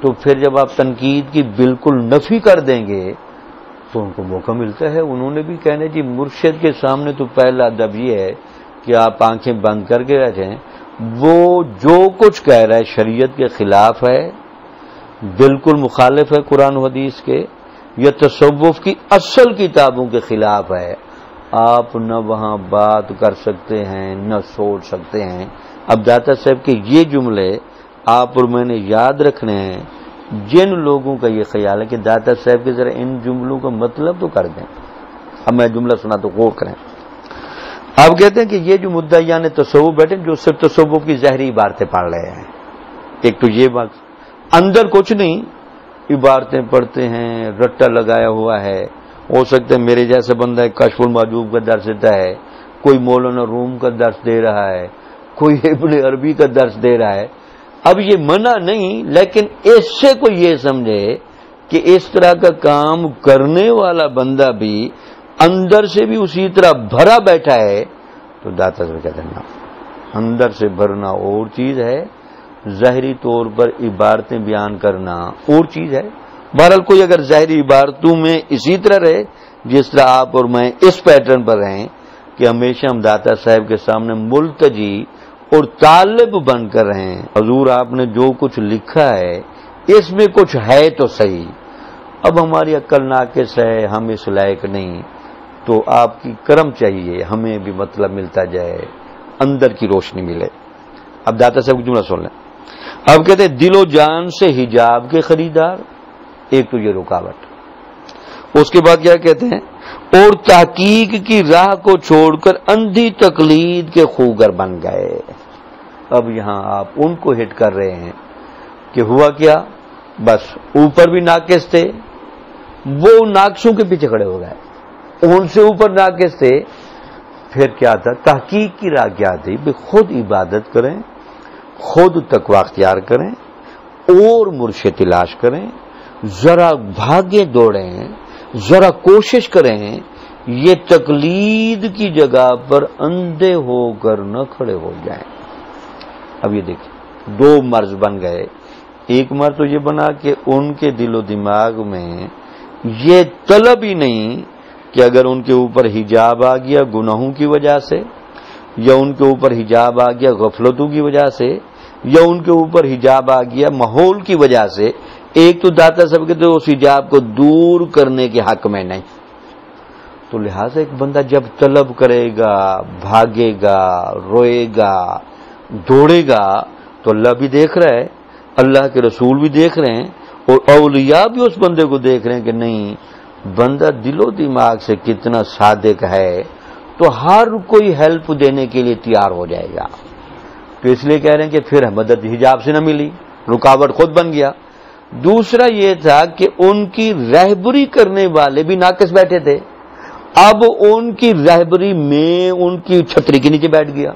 تو پھر جب آپ تنقید کی بالکل نفی کر دیں گے، تو ان کو موقع ملتا ہے۔ انہوں نے بھی کہنے جی مرشد کے سامنے تو پہلا ادب یہ ہے کہ آپ آنکھیں بند کر کے بیٹھیں۔ وہ جو کچھ کہہ رہا ہے، شریعت کے خلاف ہے، بالکل مخالف ہے قرآن حدیث کے، یا تصوف کی اصل کتابوں کے خلاف ہے۔ آپ نہ وہاں بات کر سکتے ہیں، نہ سوچ سکتے ہیں۔ اب داتا صاحب کے یہ جملے آپ اور میں نے یاد رکھنے ہیں جن لوگوں کا یہ خیال ہے کہ داتا صاحب کے ذرا ان جملوں کا مطلب تو کر دیں۔ اب میں جملہ سنا تو غور کریں۔ آپ کہتے ہیں کہ یہ جو مدعا تصوف بیٹھے جو صرف تصوف کی زہری عبارتیں پڑھ رہے ہیں۔ ایک تو یہ بات، اندر کچھ نہیں، عبارتیں پڑھتے ہیں، رٹا لگایا ہوا ہے۔ ہو سکتا ہے میرے جیسے بندہ کشف الماجوب کا درس دیتا ہے، کوئی مولانا روم کا درس دے رہا ہے، کوئی ابن عربی کا درس دے رہا ہے۔ اب یہ منع نہیں، لیکن اس سے کوئی یہ سمجھے کہ اس طرح کا کام کرنے والا بندہ بھی اندر سے بھی اسی طرح بھرا بیٹھا ہے، تو داتا سے کہتے ہیں اندر سے بھرنا اور چیز ہے، ظاہری طور پر عبارتیں بیان کرنا اور چیز ہے۔ بہرحال کوئی اگر ظاہری عبارتوں میں اسی طرح رہے، جس طرح آپ اور میں اس پیٹرن پر رہیں کہ ہمیشہ ہم داتا صاحب کے سامنے ملتجی اور طالب بن کر رہیں حضور آپ نے جو کچھ لکھا ہے، اس میں کچھ ہے تو صحیح۔ اب ہماری عقل ناقص ہے، ہم اس لائق نہیں۔ تو آپ کی کرم چاہیے، ہمیں بھی مطلب ملتا جائے، اندر کی روشنی ملے۔ اب داتا صاحب جملہ سن لیں۔ اب کہتے ہیں، دل و جان سے حجاب کے خریدار۔ ایک تو یہ رکاوٹ۔ اس کے بعد کیا کہتے ہیں؟ اور تحقیق کی راہ کو چھوڑ کر اندھی تقلید کے خوگر بن گئے۔ اب یہاں آپ ان کو ہٹ کر رہے ہیں کہ ہوا کیا؟ بس اوپر بھی ناقص تھے، وہ ناقصوں کے پیچھے کھڑے ہو گئے۔ ان سے اوپر ناقص تھے۔ پھر کیا تھا؟ تحقیق کی راہ کیا تھی؟ بھی خود عبادت کریں، خود تقوا اختیار کریں، اور مرشے تلاش کریں۔ ذرا بھاگے دوڑیں، ذرا کوشش کریں۔ یہ تقلید کی جگہ پر اندھے ہو کر نہ کھڑے ہو جائیں۔ اب یہ دیکھیں، دو مرض بن گئے۔ ایک مرض تو یہ بنا کہ ان کے دل و دماغ میں یہ طلب ہی نہیں کہ اگر ان کے اوپر حجاب آ گیا گناہوں کی وجہ سے، یا ان کے اوپر حجاب آ گیا غفلتوں کی وجہ سے، یا ان کے اوپر حجاب آ گیا ماحول کی وجہ سے۔ ایک تو داتا سب کے تو اس حجاب کو دور کرنے کے حق میں نہیں۔ تو لہٰذا ایک بندہ جب طلب کرے گا، بھاگے گا، روئے گا دوڑے گا تو اللہ بھی دیکھ رہا ہے، اللہ کے رسول بھی دیکھ رہے ہیں اور اولیاء بھی اس بندے کو دیکھ رہے ہیں کہ نہیں، بندہ دل و دماغ سے کتنا صادق ہے۔ تو ہر کوئی ہیلپ دینے کے لیے تیار ہو جائے گا۔ تو اس لیے کہہ رہے ہیں کہ پھر مدد حجاب سے نہ ملی، رکاوٹ خود بن گیا۔ دوسرا یہ تھا کہ ان کی رہبری کرنے والے بھی ناقص بیٹھے تھے۔ اب ان کی رہبری میں ان کی چھتری کے نیچے بیٹھ گیا۔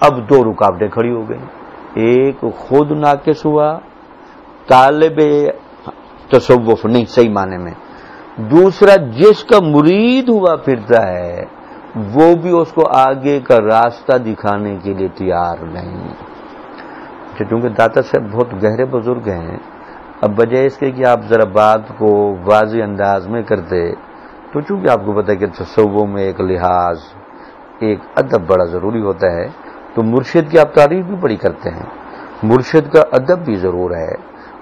اب دو رکاوٹیں کھڑی ہو گئی ایک خود ناقص ہوا، طالب تصوف نہیں صحیح معنی میں۔ دوسرا، جس کا مرید ہوا پھرتا ہے، وہ بھی اس کو آگے کا راستہ دکھانے کے لیے تیار نہیں۔ چونکہ داتا صاحب بہت گہرے بزرگ ہیں، اب بجائے اس کے کہ آپ ذرا بات کو واضح انداز میں کرتے، تو چونکہ آپ کو پتا کہ تصووں میں ایک لحاظ، ایک ادب بڑا ضروری ہوتا ہے تو مرشد کی آپ تعریف بھی بڑی کرتے ہیں۔ مرشد کا ادب بھی ضرور ہے۔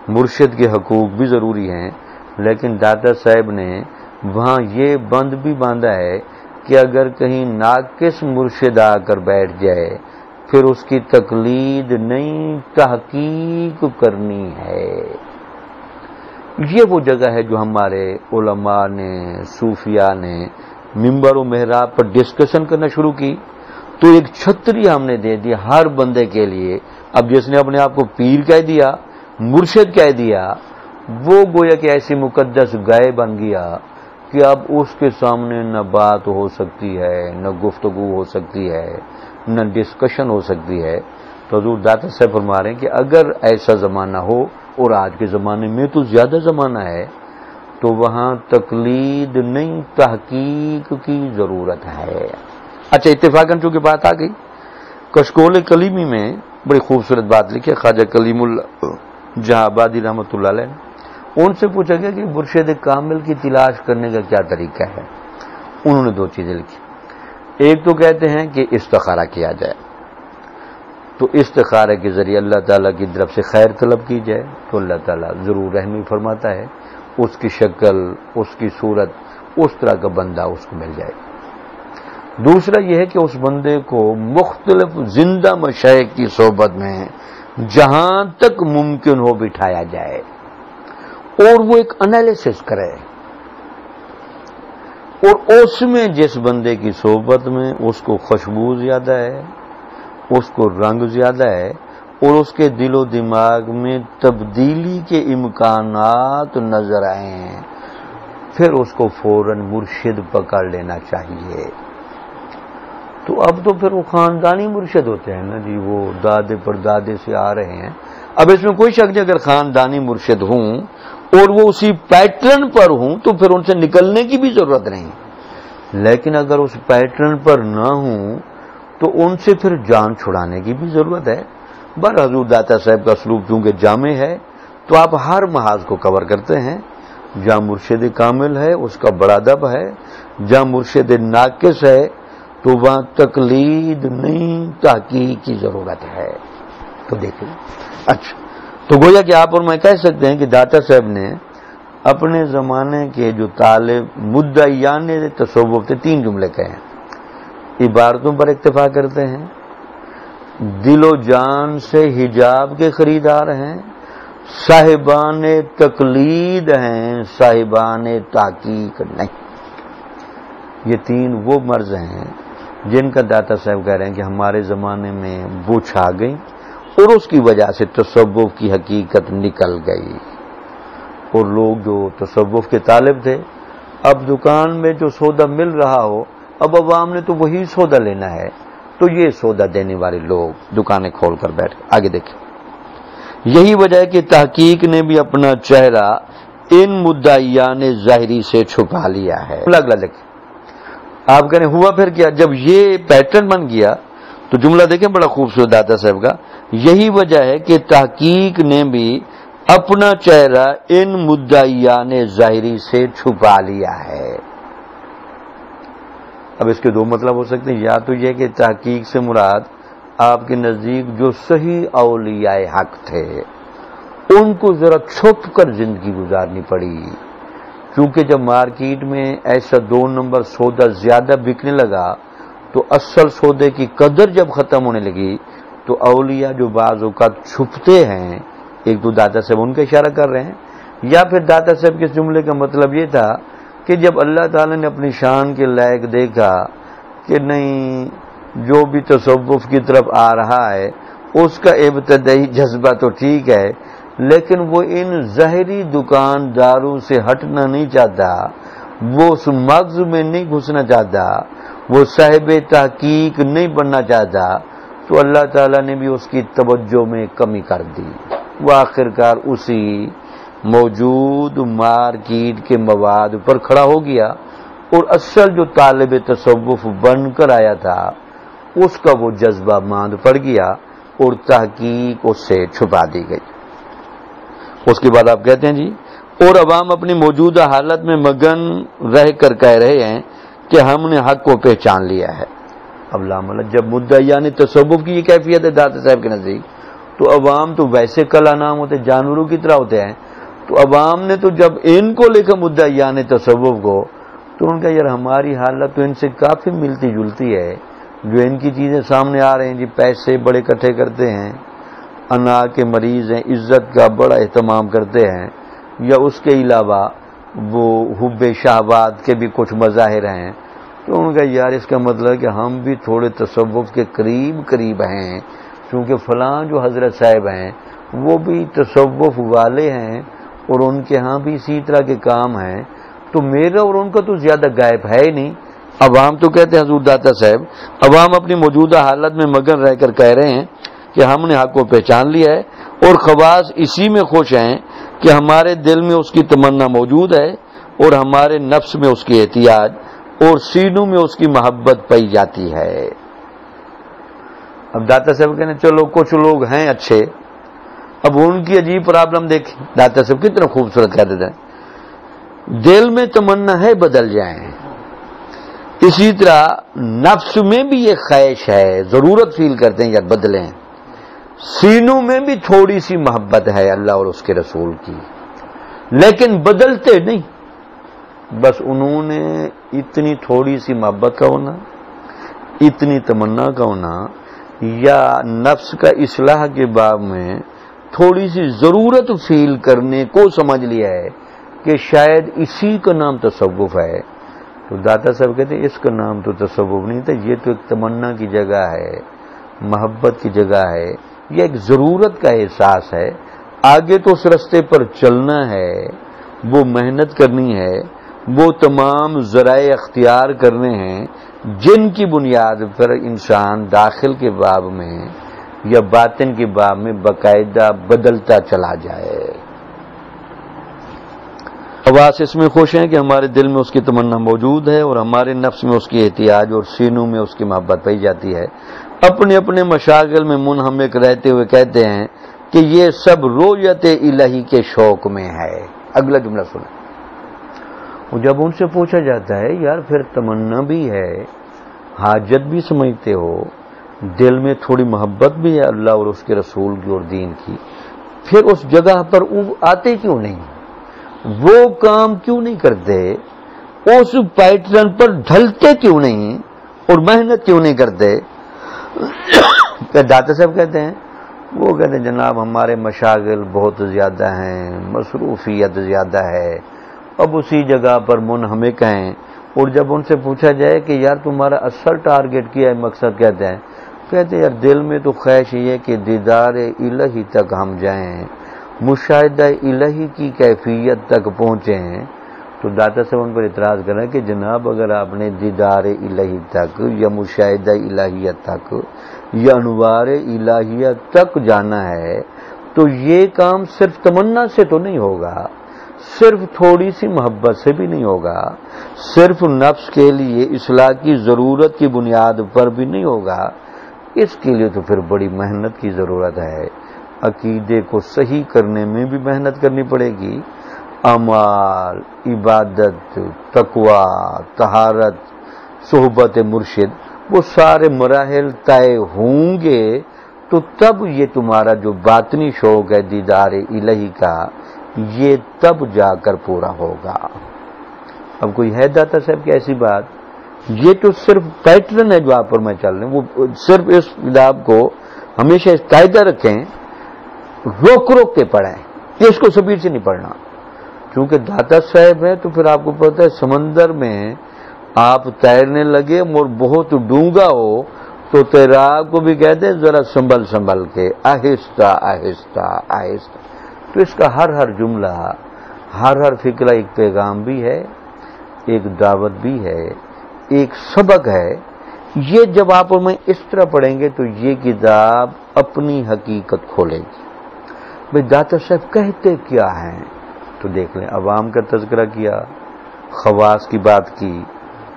مرشد کے حقوق بھی ضروری ہیں۔ لیکن داتا صاحب نے وہاں یہ بند بھی باندھا ہے کہ اگر کہیں ناقص مرشد آ کر بیٹھ جائے، پھر اس کی تقلید نئی تحقیق کرنی ہے۔ یہ وہ جگہ ہے جو ہمارے علماء نے، صوفیاء نے ممبر و محراب پر ڈسکشن کرنا شروع کی۔ تو ایک چھتری ہم نے دے دی ہر بندے کے لیے۔ اب جس نے اپنے آپ کو پیر کہہ دیا، مرشد کہہ دیا، وہ گویا کہ ایسی مقدس گائے بن گیا کہ اب اس کے سامنے نہ بات ہو سکتی ہے، نہ گفتگو ہو سکتی ہے، نہ ڈسکشن ہو سکتی ہے۔ تو حضور داتا سے فرما رہے ہیں کہ اگر ایسا زمانہ ہو اور آج کے زمانے میں تو زیادہ زمانہ ہے، تو وہاں تقلید نہیں، تحقیق کی ضرورت ہے۔ اچھا اتفاق چونکہ بات آ گئی، کشکول کلیمی میں بڑی خوبصورت بات لکھی خواجہ کلیم اللہ جہاں آبادی رحمۃ اللہ علیہ ان سے پوچھا گیا کہ برشد کامل کی تلاش کرنے کا کیا طریقہ ہے۔ انہوں نے دو چیزیں لکھی۔ ایک تو کہتے ہیں کہ استخارہ کیا جائے۔ تو استخارہ کے ذریعے اللہ تعالیٰ کی طرف سے خیر طلب کی جائے، تو اللہ تعالیٰ ضرور رحمی فرماتا ہے۔ اس کی شکل، اس کی صورت، اس طرح کا بندہ اس کو مل جائے۔ گا دوسرا یہ ہے کہ اس بندے کو مختلف زندہ مشائق کی صحبت میں جہاں تک ممکن ہو بٹھایا جائے اور وہ ایک انالیسس کرے اور اس میں جس بندے کی صحبت میں اس کو خوشبو زیادہ ہے، اس کو رنگ زیادہ ہے اور اس کے دل و دماغ میں تبدیلی کے امکانات نظر آئے ہیں، پھر اس کو فوراً مرشد پکڑ لینا چاہیے۔ تو اب تو پھر وہ خاندانی مرشد ہوتے ہیں نا جی وہ دادے پر دادے سے آ رہے ہیں۔ اب اس میں کوئی شک نہیں، اگر خاندانی مرشد ہوں اور وہ اسی پیٹرن پر ہوں تو پھر ان سے نکلنے کی بھی ضرورت نہیں۔ لیکن اگر اس پیٹرن پر نہ ہوں تو ان سے پھر جان چھڑانے کی بھی ضرورت ہے۔ بر حضور داتا صاحب کا سلوک چونکہ جامع ہے، تو آپ ہر محاذ کو کور کرتے ہیں۔ جہاں مرشد کامل ہے، اس کا بڑا دب ہے۔ جہاں مرشد ناقص ہے تو وہاں تقلید نہیں، تحقیق کی ضرورت ہے۔ تو دیکھیں۔ اچھا تو گویا کہ آپ اور میں کہہ سکتے ہیں کہ داتا صاحب نے اپنے زمانے کے جو طالب مدعیان تصوف تھے تین جملے کہے عبارتوں پر اکتفا کرتے ہیں۔ دل و جان سے حجاب کے خریدار ہیں۔ صاحبان تقلید ہیں، صاحبان تحقیق نہیں۔ یہ تین وہ مرض ہیں جن کا داتا صاحب کہہ رہے ہیں کہ ہمارے زمانے میں وہ چھا گئی اور اس کی وجہ سے تصوف کی حقیقت نکل گئی۔ اور لوگ جو تصوف کے طالب تھے، اب دکان میں جو سودا مل رہا ہو، اب عوام نے تو وہی سودا لینا ہے۔ تو یہ سودا دینے والے لوگ دکانیں کھول کر بیٹھ آگے دیکھیں۔ یہی وجہ ہے کہ تحقیق نے بھی اپنا چہرہ ان مدعیان ظاہری سے چھپا لیا ہے۔ الگ الگ آپ کہنے ہوا پھر کیا؟ جب یہ پیٹرن بن گیا، تو جملہ دیکھیں بڑا خوبصورت داتا صاحب کا۔ یہی وجہ ہے کہ تحقیق نے بھی اپنا چہرہ ان مدعیان ظاہری سے چھپا لیا ہے۔ اب اس کے دو مطلب ہو سکتے ہیں۔ یا تو یہ کہ تحقیق سے مراد آپ کے نزدیک جو صحیح اولیاء حق تھے، ان کو ذرا چھپ کر زندگی گزارنی پڑی۔ کیونکہ جب مارکیٹ میں ایسا دو نمبر سودا زیادہ بکنے لگا، تو اصل سودے کی قدر جب ختم ہونے لگی، تو اولیاء جو بعض اوقات چھپتے ہیں، ایک تو داتا صاحب ان کا اشارہ کر رہے ہیں، یا پھر داتا صاحب کے جملے کا مطلب یہ تھا کہ جب اللہ تعالی نے اپنی شان کے لائق دیکھا کہ نہیں، جو بھی تصوف کی طرف آ رہا ہے، اس کا ابتدائی جذبہ تو ٹھیک ہے لیکن وہ ان ظاہری دکانداروں سے ہٹنا نہیں چاہتا، وہ اس مغز میں نہیں گھسنا چاہتا، وہ صاحب تحقیق نہیں بننا چاہتا، تو اللہ تعالیٰ نے بھی اس کی توجہ میں کمی کر دی۔ وہ آخرکار اسی موجود مارکیٹ کے مواد پر کھڑا ہو گیا اور اصل جو طالب تصوف بن کر آیا تھا، اس کا وہ جذبہ ماند پڑ گیا اور تحقیق اس سے چھپا دی گئی۔ اس کے بعد آپ کہتے ہیں جی اور عوام اپنی موجودہ حالت میں مگن رہ کر کہہ رہے ہیں کہ ہم نے حق کو پہچان لیا ہے۔ اب لام جب مدعا یعنی تصوف کی یہ کیفیت ہے داتا صاحب کے نزدیک، تو عوام تو ویسے کلا نام ہوتے، جانوروں کی طرح ہوتے ہیں۔ تو عوام نے تو جب ان کو لکھا مدعا یعنی تصوف کو، تو ان کا یار ہماری حالت تو ان سے کافی ملتی جلتی ہے۔ جو ان کی چیزیں سامنے آ رہے ہیں جی پیسے بڑے کٹھے کرتے ہیں۔ انا کے مریض ہیں، عزت کا بڑا اہتمام کرتے ہیں، یا اس کے علاوہ وہ حب شہباد کے بھی کچھ مظاہر ہیں۔ تو ان کا یار، اس کا مطلب کہ ہم بھی تھوڑے تصوف کے قریب قریب ہیں، چونکہ فلاں جو حضرت صاحب ہیں، وہ بھی تصوف والے ہیں اور ان کے ہاں بھی اسی طرح کے کام ہیں۔ تو میرا اور ان کا تو زیادہ غائب ہے ہی نہیں۔ عوام تو کہتے ہیں حضور داتا صاحب، عوام اپنی موجودہ حالت میں مگن رہ کر کہہ رہے ہیں کہ ہم نے حق کو پہچان لیا ہے اور خواص اسی میں خوش ہیں کہ ہمارے دل میں اس کی تمنا موجود ہے اور ہمارے نفس میں اس کی احتیاط اور سینوں میں اس کی محبت پائی جاتی ہے۔ اب داتا صاحب کہنے چلو، کچھ لوگ ہیں اچھے۔ اب ان کی عجیب پرابلم دیکھیں۔ داتا صاحب کتنا خوبصورت کہہ دیتے ہیں دل میں تمنا ہے، بدل جائیں۔ اسی طرح نفس میں بھی یہ خواہش ہے، ضرورت فیل کرتے ہیں یا بدلیں۔ سینوں میں بھی تھوڑی سی محبت ہے اللہ اور اس کے رسول کی، لیکن بدلتے نہیں۔ بس انہوں نے اتنی تھوڑی سی محبت کا ہونا، اتنی تمنا کا ہونا، یا نفس کا اصلاح کے باب میں تھوڑی سی ضرورت فیل کرنے کو سمجھ لیا ہے کہ شاید اسی کا نام تصوف ہے۔ تو داتا صاحب کہتے ہیں، اس کا نام تو تصوف نہیں تھا، یہ تو ایک تمنا کی جگہ ہے، محبت کی جگہ ہے۔ یہ ایک ضرورت کا احساس ہے، آگے تو اس رستے پر چلنا ہے، وہ محنت کرنی ہے، وہ تمام ذرائع اختیار کرنے ہیں، جن کی بنیاد پر انسان داخل کے باب میں یا باطن کے باب میں باقاعدہ بدلتا چلا جائے۔ حواس اس میں خوش ہیں کہ ہمارے دل میں اس کی تمنا موجود ہے اور ہمارے نفس میں اس کی احتیاط اور سینوں میں اس کی محبت پائی جاتی ہے۔ اپنے اپنے مشاغل میں منہمک رہتے ہوئے کہتے ہیں کہ یہ سب رویت الہی کے شوق میں ہے۔ اگلا جملہ سنیں۔ جب ان سے پوچھا جاتا ہے، یار، پھر تمنا بھی ہے، حاجت بھی سمجھتے ہو، دل میں تھوڑی محبت بھی ہے اللہ اور اس کے رسول کی اور دین کی، پھر اس جگہ پر آتے کیوں نہیں؟ وہ کام کیوں نہیں کرتے؟ اس پیٹرن پر ڈھلتے کیوں نہیں؟ اور محنت کیوں نہیں کرتے؟ داتا صاحب کہتے ہیں، وہ کہتے ہیں، جناب ہمارے مشاغل بہت زیادہ ہیں، مصروفیت زیادہ ہے۔ اب اسی جگہ پر منہمک ہیں اور جب ان سے پوچھا جائے کہ یار تمہارا اصل ٹارگٹ کیا ہے، مقصد کہتے ہیں کہتے ہیں، یار دل میں تو خواہش یہ ہے کہ دیدار الہی تک ہم جائیں، مشاہدہ الہی کی کیفیت تک پہنچیں۔ تو داتا صاحب ان پر اعتراض کریں کہ جناب اگر آپ نے دیدار الہی تک یا مشاہدہ الہیت تک یا انوار الہیت تک جانا ہے تو یہ کام صرف تمنا سے تو نہیں ہوگا، صرف تھوڑی سی محبت سے بھی نہیں ہوگا، صرف نفس کے لیے اصلاح کی ضرورت کی بنیاد پر بھی نہیں ہوگا۔ اس کے لیے تو پھر بڑی محنت کی ضرورت ہے۔ عقیدے کو صحیح کرنے میں بھی محنت کرنی پڑے گی۔ امال، عبادت تقوا تہارت صحبت مرشد، وہ سارے مراحل طے ہوں گے، تو تب یہ تمہارا جو باطنی شوق ہے دیدار الہی کا، یہ تب جا کر پورا ہوگا۔ اب کوئی ہے داتا صاحب کی ایسی بات؟ یہ تو صرف پیٹرن ہے جو آپ پر میں چل رہے ہیں وہ صرف اس کتاب کو ہمیشہ اس قاعدہ رکھیں، روک روک کے پڑھیں، اس کو سبیر سے نہیں پڑھنا۔ کیونکہ داتا صاحب ہے تو پھر آپ کو پتا ہے، سمندر میں آپ تیرنے لگے اور بہت ڈونگا ہو تو تیراک کو بھی کہتے ہیں، ذرا سنبھل سنبھل کے۔ آہستہ آہستہ آہستہ۔ تو اس کا ہر ہر جملہ، ہر ہر فکرہ ایک پیغام بھی ہے، ایک دعوت بھی ہے، ایک سبق ہے۔ یہ جب آپ میں اس طرح پڑھیں گے تو یہ کتاب اپنی حقیقت کھولے گی۔ بھائی داتا صاحب کہتے کیا ہیں؟ تو دیکھ لیں۔ عوام کا تذکرہ کیا، خواص کی بات کی۔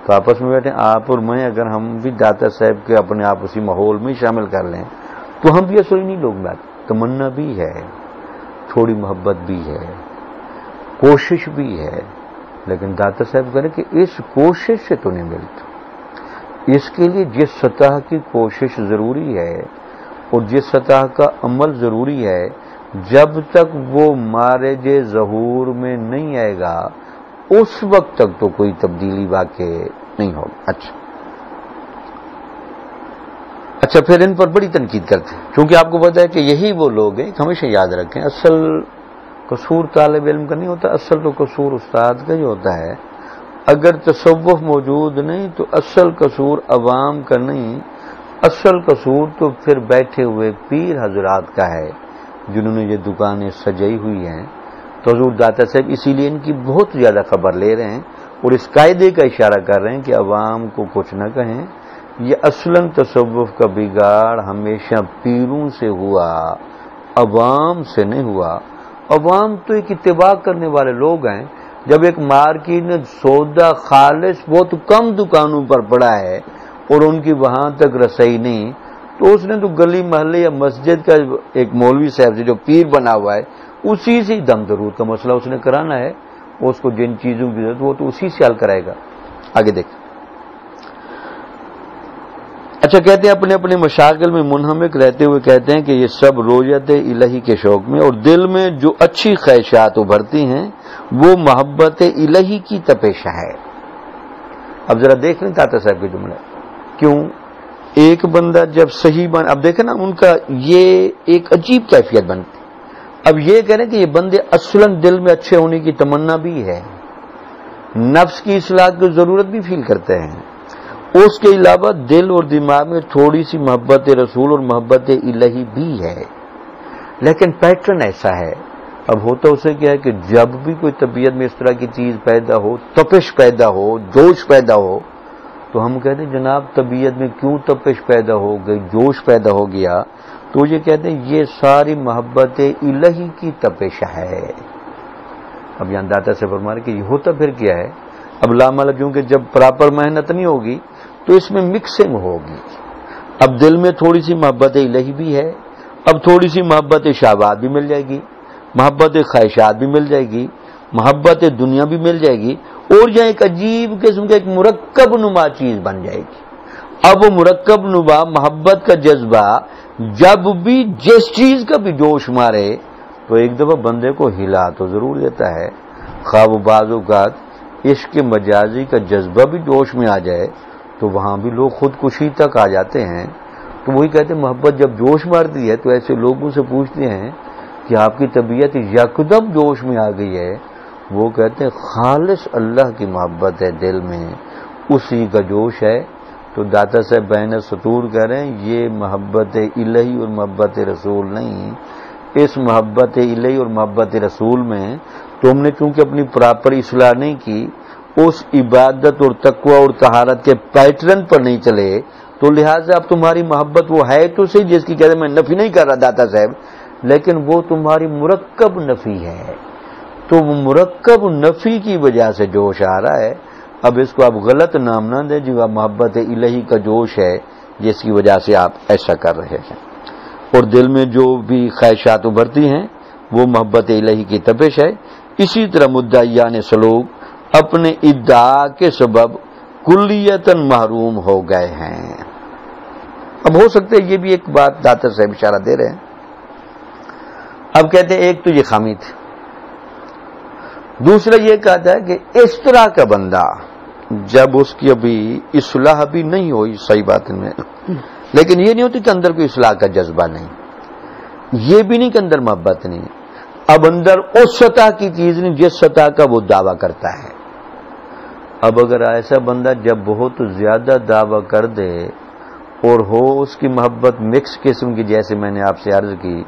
تو آپس میں بیٹھے، آپ اور میں اگر ہم بھی داتا صاحب کے اپنے آپ اسی ماحول میں شامل کر لیں، تو ہم بھی اصل نہیں لوگ بات۔ تمنا بھی ہے، تھوڑی محبت بھی ہے، کوشش بھی ہے۔ لیکن داتا صاحب کریں کہ اس کوشش سے تو نہیں ملتا۔ اس کے لیے جس سطح کی کوشش ضروری ہے اور جس سطح کا عمل ضروری ہے جب تک وہ مارج ظہور میں نہیں آئے گا، اس وقت تک تو کوئی تبدیلی واقع نہیں ہوگا۔ اچھا۔ اچھا پھر ان پر بڑی تنقید کرتے ہیں۔ کیونکہ آپ کو پتا ہے کہ یہی وہ لوگ ہیں، ہمیشہ یاد رکھیں، اصل قصور طالب علم کا نہیں ہوتا، اصل تو قصور استاد کا ہی ہوتا ہے۔ اگر تصوف موجود نہیں تو اصل قصور عوام کا نہیں، اصل قصور تو پھر بیٹھے ہوئے پیر حضرات کا ہے۔ جنہوں نے یہ دکانیں سجائی ہوئی ہیں، تو حضور داتا صاحب اسی لیے ان کی بہت زیادہ خبر لے رہے ہیں اور اس قاعدے کا اشارہ کر رہے ہیں کہ عوام کو کچھ نہ کہیں، یہ اصلاً تصوف کا بگاڑ ہمیشہ پیروں سے ہوا، عوام سے نہیں ہوا۔ عوام تو ایک اتباع کرنے والے لوگ ہیں۔ جب ایک مارکیٹ میں سودا خالص بہت کم دکانوں پر پڑا ہے اور ان کی وہاں تک رسائی نہیں تو اس نے تو گلی محلے یا مسجد کا ایک مولوی صاحب سے جو پیر بنا ہوا ہے، اسی سے دم ضرور کا مسئلہ اس نے کرانا ہے۔ اس کو جن چیزوں کی ضرورت، وہ تو اسی سے حل کرائے گا۔ آگے دیکھ۔ اچھا کہتے ہیں اپنے اپنے مشاغل میں منہمک رہتے ہوئے کہتے ہیں کہ یہ سب رویت الہی کے شوق میں اور دل میں جو اچھی خواہشات ابھرتی ہیں، وہ محبت الہی کی تپیشہ ہے۔ اب ذرا دیکھ لیں تاتا صاحب کے جملے۔ کیوں؟ ایک بندہ جب صحیح بن اب دیکھیں نا، ان کا یہ ایک عجیب کیفیت بنتی اب یہ کہہ کہ یہ بندے اصلاً دل میں اچھے ہونے کی تمنا بھی ہے۔ نفس کی اصلاح کی ضرورت بھی فیل کرتے ہیں۔ اس کے علاوہ دل اور دماغ میں تھوڑی سی محبت رسول اور محبت الہی بھی ہے۔ لیکن پیٹرن ایسا ہے۔ اب ہوتا اسے کیا ہے کہ جب بھی کوئی طبیعت میں اس طرح کی چیز پیدا ہو، تپش پیدا ہو، جوش پیدا ہو تو ہم کہتے ہیں جناب طبیعت میں کیوں تپش پیدا ہو گئی، جوش پیدا ہو گیا؟ تو یہ کہتے ہیں یہ ساری محبت الہی کی تپش ہے۔ اب یہاں داتا سے فرما کہ یہ ہوتا پھر کیا ہے؟ اب لامل کیونکہ جب پراپر محنت نہیں ہوگی تو اس میں مکسنگ ہوگی۔ اب دل میں تھوڑی سی محبت الہی بھی ہے، اب تھوڑی سی محبت شہباد بھی مل جائے گی، محبت خواہشات بھی مل جائے گی۔ محبت دنیا بھی مل جائے گی اور یہاں ایک عجیب قسم کا ایک مرکب نما چیز بن جائے گی۔ اب وہ مرکب نما محبت کا جذبہ جب بھی جس چیز کا بھی جوش مارے تو ایک دفعہ بندے کو ہلا تو ضرور دیتا ہے۔ خواب و بعض اوقات عشق مجازی کا جذبہ بھی جوش میں آ جائے تو وہاں بھی لوگ خودکشی تک آ جاتے ہیں۔ تو وہی کہتے ہیں، محبت جب جوش مارتی ہے تو ایسے لوگوں سے پوچھتے ہیں کہ آپ کی طبیعت یکدم جوش میں آ گئی ہے۔ وہ کہتے ہیں خالص اللہ کی محبت ہے دل میں، اسی کا جوش ہے۔ تو داتا صاحب بہن سطور کہہ رہے ہیں، یہ محبت الہی اور محبت رسول نہیں۔ اس محبت الہی اور محبت رسول میں تم نے چونکہ اپنی پراپر اصلاح نہیں کی، اس عبادت اور تقوی اور تہارت کے پیٹرن پر نہیں چلے۔ تو لہٰذا اب تمہاری محبت وہ ہے تو صحیح، جس کی کہتے ہیں میں نفی نہیں کر رہا داتا صاحب، لیکن وہ تمہاری مرکب نفی ہے۔ تو مرکب نفی کی وجہ سے جوش آ رہا ہے۔ اب اس کو آپ غلط نام نہ دیں جو محبت الہی کا جوش ہے، جس کی وجہ سے آپ ایسا کر رہے ہیں۔ اور دل میں جو بھی خواہشات ابھرتی ہیں، وہ محبت الہی کی تپش ہے۔ اسی طرح مدعیان سلوک اپنے ادعا کے سبب کلیتن محروم ہو گئے ہیں۔ اب ہو سکتا ہے یہ بھی ایک بات داتر سے اشارہ دے رہے ہیں۔ اب کہتے ہیں، ایک تو یہ خامی تھی۔ دوسرا یہ کہتا ہے کہ اس طرح کا بندہ جب اس کی ابھی اصلاح بھی نہیں ہوئی، صحیح بات میں لیکن یہ نہیں ہوتی کہ اندر کوئی اصلاح کا جذبہ نہیں۔ یہ بھی نہیں کہ اندر محبت نہیں۔ اب اندر اس سطح کی چیز نہیں جس سطح کا وہ دعویٰ کرتا ہے۔ اب اگر ایسا بندہ جب بہت زیادہ دعویٰ کر دے اور ہو اس کی محبت مکس قسم کی جیسے میں نے آپ سے عرض کی،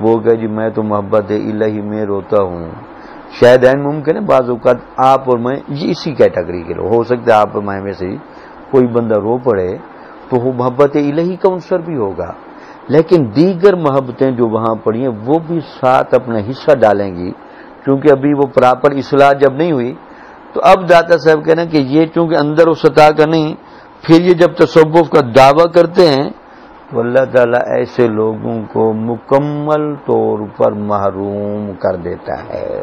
وہ کہ جی میں تو محبت الہی میں روتا ہوں۔ شاید این ممکن ہے بعض اوقات آپ اور میں یہ اسی کیٹیگری کے لوگ، ہو سکتا ہے آپ اور میں میں سے کوئی بندہ رو پڑے تو وہ محبت الہی کا عنصر بھی ہوگا۔ لیکن دیگر محبتیں جو وہاں پڑی ہیں، وہ بھی ساتھ اپنا حصہ ڈالیں گی۔ کیونکہ ابھی وہ پراپر اصلاح جب نہیں ہوئی، تو اب داتا صاحب کہنا کہ یہ چونکہ اندر و سطح کا نہیں، پھر یہ جب تصوف کا دعویٰ کرتے ہیں، تو اللہ تعالیٰ ایسے لوگوں کو مکمل طور پر محروم کر دیتا ہے۔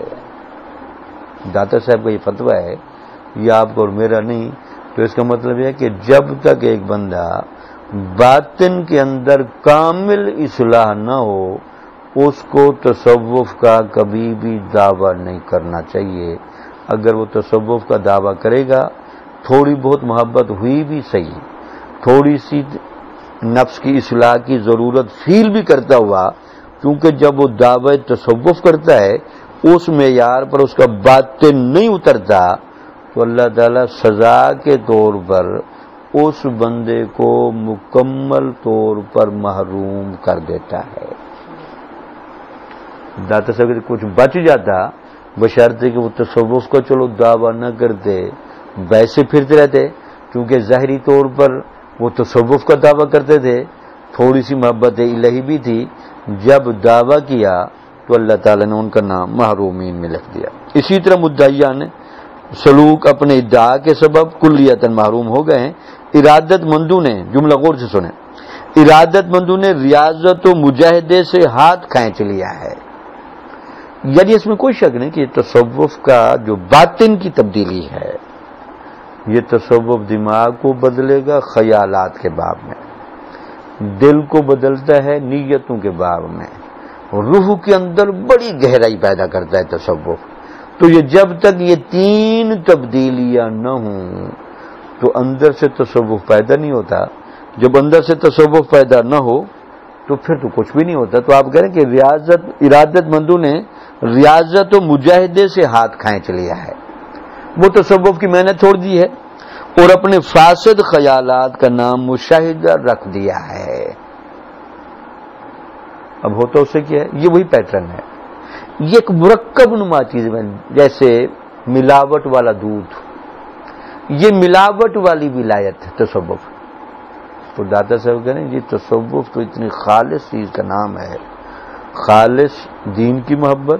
داتا صاحب کا یہ فتویٰ ہے یہ آپ کو اور میرا نہیں، تو اس کا مطلب یہ کہ جب تک ایک بندہ باطن کے اندر کامل اصلاح نہ ہو، اس کو تصوف کا کبھی بھی دعویٰ نہیں کرنا چاہیے۔ اگر وہ تصوف کا دعویٰ کرے گا، تھوڑی بہت محبت ہوئی بھی صحیح، تھوڑی سی نفس کی اصلاح کی ضرورت فیل بھی کرتا ہوا، کیونکہ جب وہ دعوی تصوف کرتا ہے اس معیار پر اس کا باطن نہیں اترتا تو اللہ تعالی سزا کے طور پر اس بندے کو مکمل طور پر محروم کر دیتا ہے۔ داتا صاحب کچھ بچ جاتا بشرطے کہ وہ تصوف کو چلو دعویٰ نہ کرتے، ویسے پھرتے رہتے، کیونکہ ظاہری طور پر وہ تصوف کا دعویٰ کرتے تھے۔ تھوڑی سی محبت الہی بھی تھی۔ جب دعویٰ کیا تو اللہ تعالیٰ نے ان کا نام محرومین میں لکھ دیا۔ اسی طرح مدعیہ نے سلوک اپنے ادعا کے سبب کلیتاً محروم ہو گئے ہیں۔ ارادت مندو نے، جملہ غور سے سنیں۔ ارادت مندو نے ریاضت و مجاہدے سے ہاتھ کھینچ لیا ہے۔ یعنی اس میں کوئی شک نہیں کہ یہ تصوف کا جو باطن کی تبدیلی ہے، یہ تصوف دماغ کو بدلے گا خیالات کے باب میں۔ دل کو بدلتا ہے نیتوں کے باب میں۔ روح کے اندر بڑی گہرائی پیدا کرتا ہے تصوف۔ تو یہ جب تک یہ تین تبدیلیاں نہ ہوں، تو اندر سے تصوف پیدا نہیں ہوتا۔ جب اندر سے تصوف پیدا نہ ہو، تو پھر تو کچھ بھی نہیں ہوتا۔ تو آپ کہہ رہے ہیں کہ ریاضت، ارادت مندوں نے ریاضت و مجاہدے سے ہاتھ کھینچ لیا ہے۔ وہ تصوف کی محنت چھوڑ دی ہے اور اپنے فاسد خیالات کا نام مشاہدہ رکھ دیا ہے۔ اب ہوتا اسے کیا ہے؟ یہ وہی پیٹرن ہے۔ یہ ایک مرکب نما چیز میں جیسے ملاوٹ والا دودھ۔ یہ ملاوٹ والی ولایت ہے، تصوف۔ تو دادا صاحب کہہ رہے ہیں، یہ تصوف تو اتنی خالص چیز کا نام ہے۔ خالص دین کی محبت،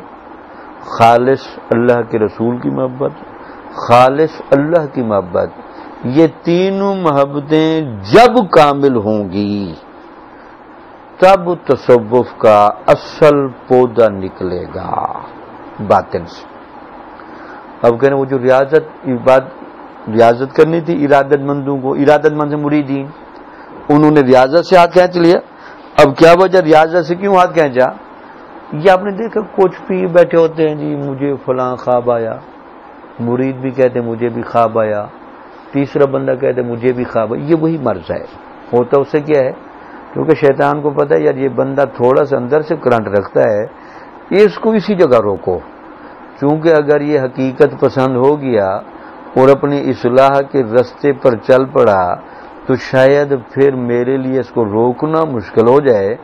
خالص اللہ کے رسول کی محبت، خالص اللہ کی محبت۔ یہ تینوں محبتیں جب کامل ہوں گی تب تصوف کا اصل پودا نکلے گا۔ باطن سے۔ اب کہنے وہ جو ریاضت ریاضت کرنی تھی ارادت مندوں کو، ارادت مند سے مریدین، انہوں نے ریاضت سے ہاتھ کھینچ لیا۔ اب کیا وجہ ریاضت سے کیوں ہاتھ کھینچا؟ یہ آپ نے دیکھا کچھ بھی بیٹھے ہوتے ہیں جی مجھے فلاں خواب آیا۔ مرید بھی کہتے مجھے بھی خواب آیا۔ تیسرا بندہ کہتے مجھے بھی خواب آیا۔ یہ وہی مرض ہے۔ ہوتا اس سے کیا ہے؟ کیونکہ شیطان کو پتا ہے، یار یہ بندہ تھوڑا سا اندر سے کرنٹ رکھتا ہے، اس کو اسی جگہ روکو۔ چونکہ اگر یہ حقیقت پسند ہو گیا اور اپنی اصلاح کے رستے پر چل پڑا، تو شاید پھر میرے لیے اس کو روکنا مشکل ہو جائے۔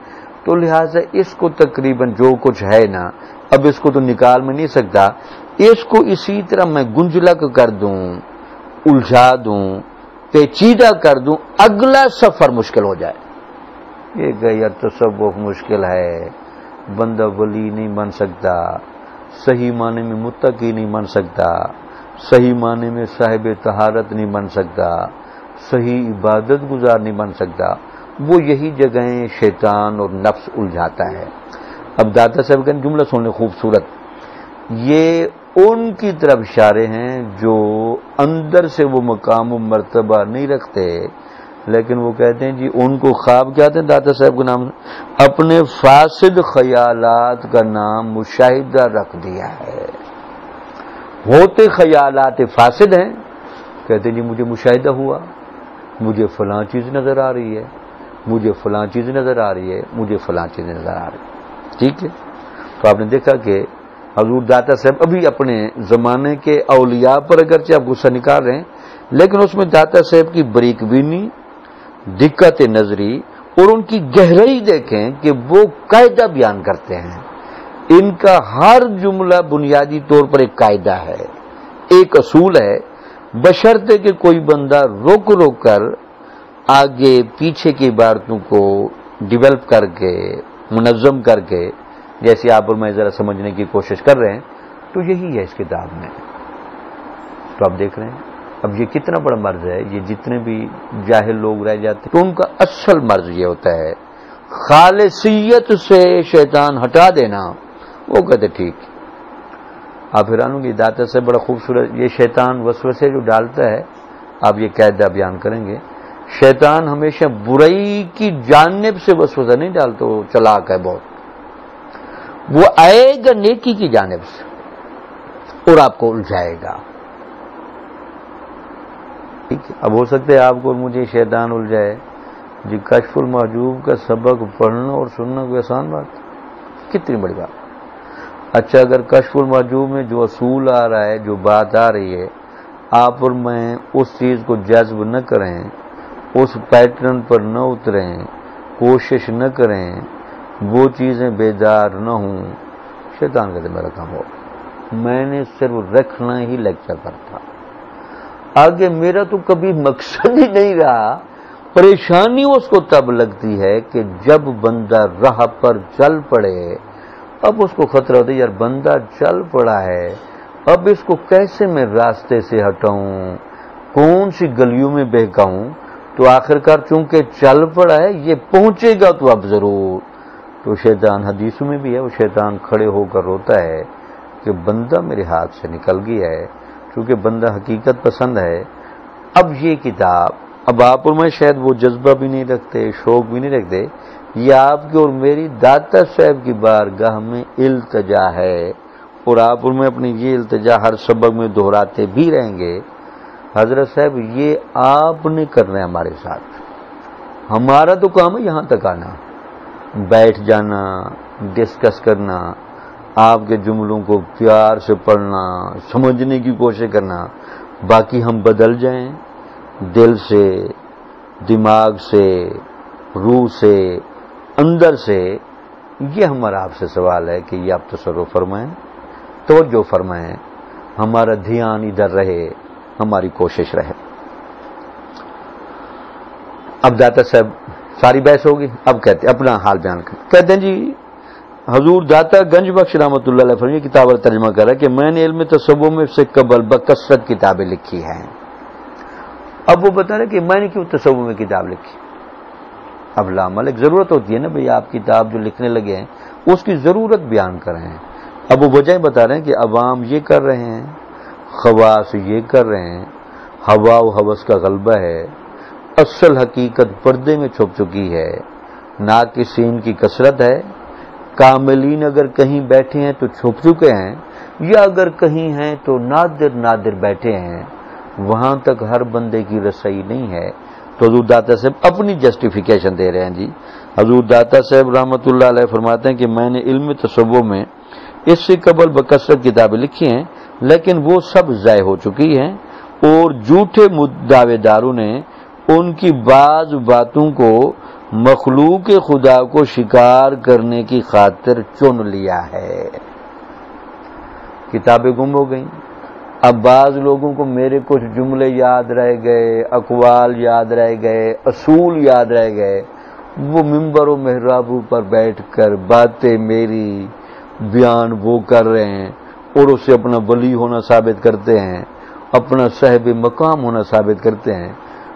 تو لہٰذا اس کو تقریباً جو کچھ ہے نا، اب اس کو تو نکال میں نہیں سکتا۔ اس کو اسی طرح میں گنجلک کر دوں، الجھا دوں، پیچیدہ کر دوں، اگلا سفر مشکل ہو جائے۔ یہ کہ تو سب مشکل ہے۔ بندہ ولی نہیں بن سکتا، صحیح معنی میں متقی نہیں بن سکتا، صحیح معنی میں صاحب تہارت نہیں بن سکتا، صحیح عبادت گزار نہیں بن سکتا۔ وہ یہی جگہیں شیطان اور نفس الجھاتا ہے۔ اب داتا صاحب کا جملہ سننے خوبصورت۔ یہ ان کی طرف اشارے ہیں جو اندر سے وہ مقام و مرتبہ نہیں رکھتے۔ لیکن وہ کہتے ہیں جی ان کو خواب کیا تھے داتا صاحب کا نام اپنے فاسد خیالات کا نام مشاہدہ رکھ دیا ہے۔ ہوتے خیالات فاسد ہیں۔ کہتے ہیں جی مجھے مشاہدہ ہوا۔ مجھے فلاں چیز نظر آ رہی ہے۔ مجھے فلاں چیز نظر آ رہی ہے۔ مجھے فلاں چیز نظر آ رہی ہے۔ ٹھیک ہے؟ تو آپ نے دیکھا کہ حضور داتا صاحب ابھی اپنے زمانے کے اولیاء پر اگرچہ آپ غصہ نکال رہے ہیں، لیکن اس میں داتا صاحب کی بریک بینی دقت نظری اور ان کی گہرائی دیکھیں کہ وہ قاعدہ بیان کرتے ہیں۔ ان کا ہر جملہ بنیادی طور پر ایک قاعدہ ہے۔ ایک اصول ہے، بشرطے کہ کوئی بندہ روک روک کر آگے پیچھے کی عبارتوں کو ڈیولپ کر کے، منظم کر کے، جیسے آپ اور میں ذرا سمجھنے کی کوشش کر رہے ہیں، تو یہی ہے اس کتاب میں۔ تو آپ دیکھ رہے ہیں۔ اب یہ کتنا بڑا مرض ہے، یہ جتنے بھی جاہل لوگ رہ جاتے تو ان کا اصل مرض یہ ہوتا ہے، خالصیت سے شیطان ہٹا دینا، وہ کہتے ٹھیک۔ آپ حیرانوں کی داتا سے بڑا خوبصورت، یہ شیطان وسوسے جو ڈالتا ہے، آپ یہ قیدہ بیان کریں گے۔ شیطان ہمیشہ برائی کی جانب سے وسوسہ نہیں ڈالتا، وہ چلاک ہے بہت۔ وہ آئے گا نیکی کی جانب سے، اور آپ کو الجھائے گا۔ ٹھیک ہے۔ اب ہو سکتا ہے آپ کو مجھے شیطان الجھائے۔ جی کشف المحجوب کا سبق پڑھنا اور سننا کوئی آسان بات؟ کتنی بڑی بات۔ اچھا اگر کشف المحجوب میں جو اصول آ رہا ہے، جو بات آ رہی ہے، آپ اور میں اس چیز کو جذب نہ کریں، اس پیٹرن پر نہ اتریں، کوشش نہ کریں، وہ چیزیں بیدار نہ ہوں۔ شیطان کہتے میرا کام ہو۔ میں نے صرف رکھنا ہی لیکچر پر تھا۔ آگے میرا تو کبھی مقصد ہی نہیں رہا۔ پریشانی اس کو تب لگتی ہے کہ جب بندہ راہ پر چل پڑے، اب اس کو خطرہ ہوتا ہے، یار بندہ چل پڑا ہے، اب اس کو کیسے میں راستے سے ہٹاؤں؟ کون سی گلیوں میں بہکاؤں؟ تو آخر کار چونکہ چل پڑا ہے، یہ پہنچے گا تو اب ضرور۔ تو شیطان حدیثوں میں بھی ہے، وہ شیطان کھڑے ہو کر روتا ہے کہ بندہ میرے ہاتھ سے نکل گیا ہے۔ کیونکہ بندہ حقیقت پسند ہے، اب یہ کتاب، اب آپ اور میں شاید وہ جذبہ بھی نہیں رکھتے، شوق بھی نہیں رکھتے، یہ آپ کی اور میری داتا صاحب کی بارگاہ میں التجا ہے۔ اور آپ اور میں اپنی یہ التجا ہر سبق میں دہراتے بھی رہیں گے۔ حضرت صاحب، یہ آپ نے کرنا ہے ہمارے ساتھ۔ ہمارا تو کام ہے یہاں تک آنا، بیٹھ جانا ڈسکس کرنا۔ آپ کے جملوں کو پیار سے پڑھنا، سمجھنے کی کوشش کرنا، باقی ہم بدل جائیں، دل سے، دماغ سے، روح سے، اندر سے، یہ ہمارا آپ سے سوال ہے کہ یہ آپ تصرف فرمائیں، توجہ فرمائیں، ہمارا دھیان ادھر رہے، ہماری کوشش رہے۔ اب داتا صاحب، ساری بحث ہوگی؟ اب کہتے اپنا حال بیان کر کہتے ہیں جی حضور داتا گنج بخش رحمۃ اللہ علیہ فرمی کتاب ترجمہ کرا کہ میں نے علم تصوبوں میں سے قبل بکثرت کتابیں لکھی ہیں۔ اب وہ بتا رہے کہ میں نے کیوں تصوب میں کتاب لکھی؟ اب لامل ایک ضرورت ہوتی ہے نا بھئی آپ کتاب جو لکھنے لگے ہیں، اس کی ضرورت بیان کر رہے ہیں۔ اب وہ وجہ بتا رہے ہیں کہ عوام یہ کر رہے ہیں، خواص یہ کر رہے ہیں، ہوا و حوث کا غلبہ ہے، اصل حقیقت پردے میں چھپ چکی ہے، ناقصین کی کثرت ہے کاملین اگر کہیں بیٹھے ہیں تو چھپ چکے ہیں، یا اگر کہیں ہیں تو نادر نادر بیٹھے ہیں۔ وہاں تک ہر بندے کی رسائی نہیں ہے۔ تو حضور داتا صاحب اپنی جسٹیفیکیشن دے رہے ہیں جی۔ حضور داتا صاحب رحمۃ اللہ علیہ فرماتے ہیں کہ میں نے علم تصوع میں اس سے قبل بکثرت کتابیں لکھی ہیں، لیکن وہ سب ضائع ہو چکی ہیں۔ اور جھوٹے دعوے داروں نے ان کی بعض باتوں کو مخلوق خدا کو شکار کرنے کی خاطر چن لیا ہے۔ کتابیں گم ہو گئیں۔ اب بعض لوگوں کو میرے کچھ جملے یاد رہ گئے، اقوال یاد رہ گئے، اصول یاد رہ گئے۔ وہ ممبر و محرابوں پر بیٹھ کر باتیں میری بیان وہ کر رہے ہیں اور اسے اپنا ولی ہونا ثابت کرتے ہیں، اپنا صاحب مقام ہونا ثابت کرتے ہیں۔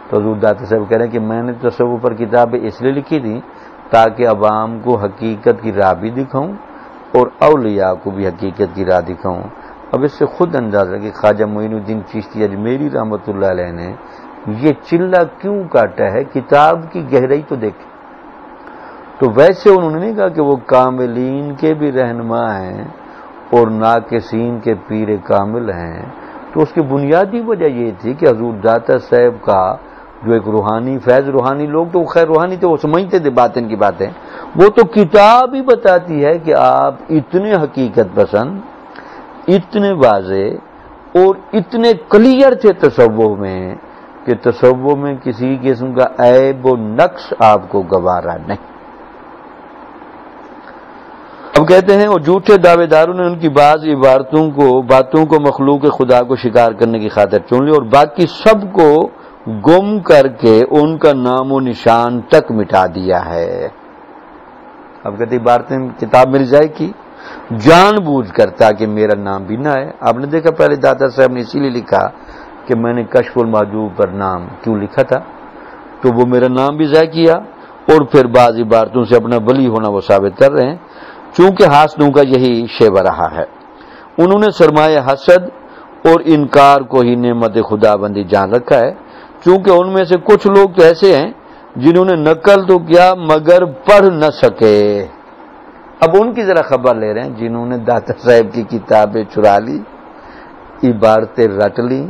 تو حضور داتا صاحب کہہ رہے ہیں کہ میں نے تصوف پر کتابیں اس لیے لکھی تھی تاکہ عوام کو حقیقت کی راہ بھی دکھاؤں اور اولیاء کو بھی حقیقت کی راہ دکھاؤں۔ اب اس سے خود اندازہ کہ خواجہ معین الدین چیشتی اجمیری رحمۃ اللہ علیہ نے یہ چلہ کیوں کاٹا ہے؟ کتاب کی گہرائی تو دیکھیں۔ تو ویسے انہوں نے نہیں کہا کہ وہ کاملین کے بھی رہنما ہیں اور ناقصین کے پیر کامل ہیں۔ تو اس کی بنیادی وجہ یہ تھی کہ حضور داتا صاحب کا جو ایک روحانی، فیض روحانی لوگ تو خیر روحانی تھے، وہ سمجھتے تھے بات ان کی باتیں۔ وہ تو کتاب ہی بتاتی ہے کہ آپ اتنے حقیقت پسند، اتنے واضح اور اتنے کلیئر تھے تصور میں کہ تصور میں کسی قسم کا عیب و نقش آپ کو گوارا نہیں۔ اب کہتے ہیں، اور جھوٹے دعوے داروں نے ان کی بعض عبارتوں کو، باتوں کو مخلوق خدا کو شکار کرنے کی خاطر چن لی اور باقی سب کو گم کر کے ان کا نام و نشان تک مٹا دیا ہے۔ اب کہتے عبارتیں کتاب مل جائے کی جان بوجھ کر تاکہ میرا نام بھی نہ آئے۔ آپ نے دیکھا پہلے دادا صاحب نے اسی لیے لکھا کہ میں نے کشف الماجوب پر نام کیوں لکھا تھا؟ تو وہ میرا نام بھی ضائع کیا اور پھر بعض عبارتوں سے اپنا بلی ہونا وہ ثابت کر رہے ہیں۔ چونکہ حاصلوں کا یہی شیوا رہا ہے۔ انہوں نے سرمایہ حسد اور انکار کو ہی نعمت خدا بندی جان رکھا ہے۔ چونکہ ان میں سے کچھ لوگ تو ایسے ہیں جنہوں نے نقل تو کیا مگر پڑھ نہ سکے۔ اب ان کی ذرا خبر لے رہے ہیں جنہوں نے داتا صاحب کی کتابیں چرا لی، عبارتیں رٹ لی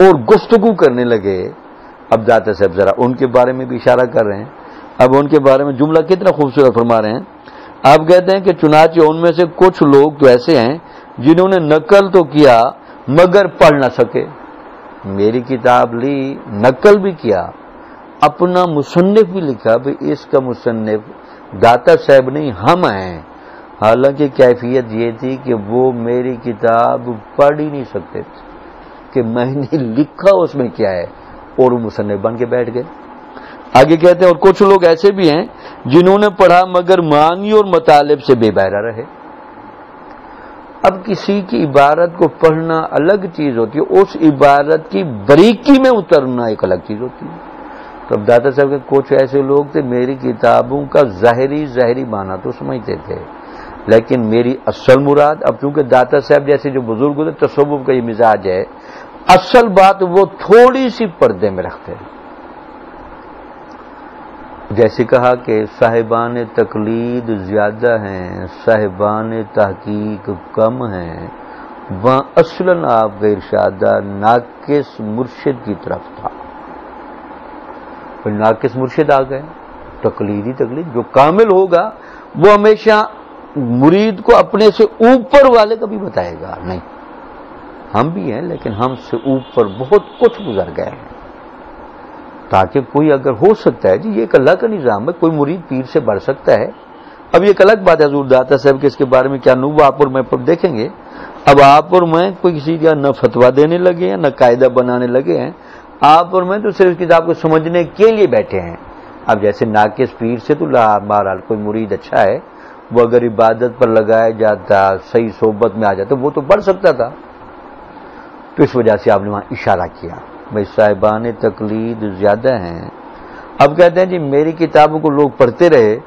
اور گفتگو کرنے لگے۔ اب داتا صاحب ذرا ان کے بارے میں بھی اشارہ کر رہے ہیں۔ اب ان کے بارے میں جملہ کتنا خوبصورت فرما رہے ہیں۔ آپ کہتے ہیں کہ چنانچہ ان میں سے کچھ لوگ تو ایسے ہیں جنہوں نے نقل تو کیا مگر پڑھ نہ سکے۔ میری کتاب لی، نقل بھی کیا، اپنا مصنف بھی لکھا بھائی اس کا مصنف داتا صاحب نہیں، ہم ہیں۔ حالانکہ کیفیت یہ تھی کہ وہ میری کتاب پڑھ ہی نہیں سکتے تھے کہ میں نے لکھا اس میں کیا ہے، اور وہ مصنف بن کے بیٹھ گئے۔ آگے کہتے ہیں، اور کچھ لوگ ایسے بھی ہیں جنہوں نے پڑھا مگر معنی اور مطالب سے بے بہرا رہے۔ اب کسی کی عبارت کو پڑھنا الگ چیز ہوتی ہے، اس عبارت کی بریکی میں اترنا ایک الگ چیز ہوتی ہے۔ تو اب دادا صاحب کے کچھ ایسے لوگ تھے، میری کتابوں کا ظاہری ظاہری مانا تو سمجھتے تھے، لیکن میری اصل مراد، اب چونکہ داتا صاحب جیسے جو بزرگ ہوتے تصوف کا یہ مزاج ہے، اصل بات وہ تھوڑی سی پردے میں رکھتے ہیں۔ جیسے کہا کہ صاحبان تقلید زیادہ ہیں، صاحبان تحقیق کم ہیں۔ وہاں اصلاً آپ کا ارشادہ ناقص مرشد کی طرف تھا۔ پھر ناقص مرشد آ گئے۔ تقلیدی تقلید۔ جو کامل ہوگا، وہ ہمیشہ مرید کو اپنے سے اوپر والے کا بھی بتائے گا۔ نہیں، ہم بھی ہیں، لیکن ہم سے اوپر بہت کچھ گزر گئے ہیں۔ تاکہ کوئی اگر ہو سکتا ہے جی یہ ایک اللہ کا نظام ہے، کوئی مرید پیر سے بڑھ سکتا ہے۔ اب یہ ایک الگ بات ہے حضور داتا صاحب کے، اس کے بارے میں کیا نو آپ اور میں دیکھیں گے۔ اب آپ اور میں کوئی کسی کا نہ فتوا دینے لگے ہیں، نہ قاعدہ بنانے لگے ہیں۔ آپ اور میں تو صرف کتاب کو سمجھنے کے لیے بیٹھے ہیں۔ اب جیسے ناقص پیر سے تو بہرحال کوئی مرید اچھا ہے، وہ اگر عبادت پر لگایا جاتا، صحیح صحبت میں آ جاتا، وہ تو بڑھ سکتا تھا۔ تو اس وجہ سے آپ نے وہاں اشارہ کیا۔ بھائی صاحبان تقلید زیادہ ہیں۔ اب کہتے ہیں جی میری کتابوں کو لوگ پڑھتے رہے،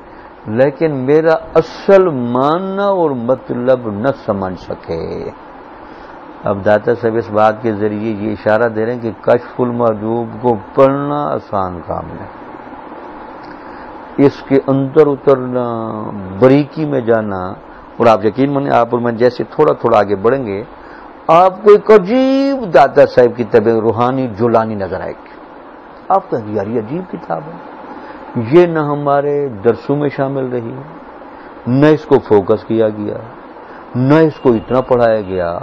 لیکن میرا اصل ماننا اور مطلب نہ سمجھ سکے۔ اب داتا صاحب اس بات کے ذریعے یہ اشارہ دے رہے ہیں کہ کشف المحجوب کو پڑھنا آسان کام ہے۔ اس کے اندر اترنا، بریکی میں جانا، اور آپ یقین مانیں، آپ اور میں جیسے تھوڑا تھوڑا آگے بڑھیں گے آپ کو ایک عجیب داتا صاحب کی طبیعت روحانی جولانی نظر آئے گی۔ آپ کا یار یہ عجیب کتاب ہے۔ یہ نہ ہمارے درسوں میں شامل رہی نہ اس کو فوکس کیا گیا، نہ اس کو اتنا پڑھایا گیا۔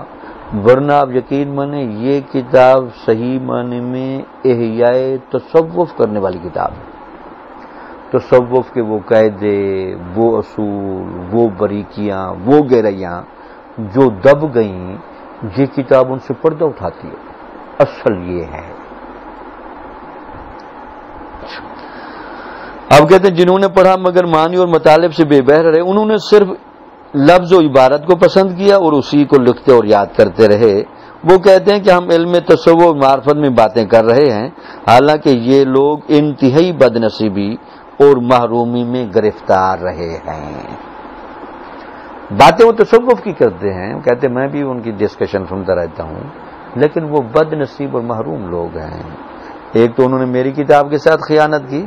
ورنہ آپ یقین مانیں، یہ کتاب صحیح معنی میں احیاء تصوف کرنے والی کتاب ہے۔ تصوف کے وہ قاعدے، وہ اصول، وہ بریکیاں، وہ گہرائیاں جو دب گئیں یہ کتاب ان سے پردہ اٹھاتی ہے۔ اصل یہ ہے۔ اب کہتے ہیں جنہوں نے پڑھا مگر معنی اور مطالب سے بے بہر رہے، انہوں نے صرف لفظ و عبارت کو پسند کیا اور اسی کو لکھتے اور یاد کرتے رہے۔ وہ کہتے ہیں کہ ہم علم تصور معرفت میں باتیں کر رہے ہیں، حالانکہ یہ لوگ انتہائی بد نصیبی اور محرومی میں گرفتار رہے ہیں۔ باتیں وہ تصوف کی کرتے ہیں کہتے میں بھی ان کی ڈسکشن سنتا رہتا ہوں۔ لیکن وہ بد نصیب اور محروم لوگ ہیں۔ ایک تو انہوں نے میری کتاب کے ساتھ خیانت کی۔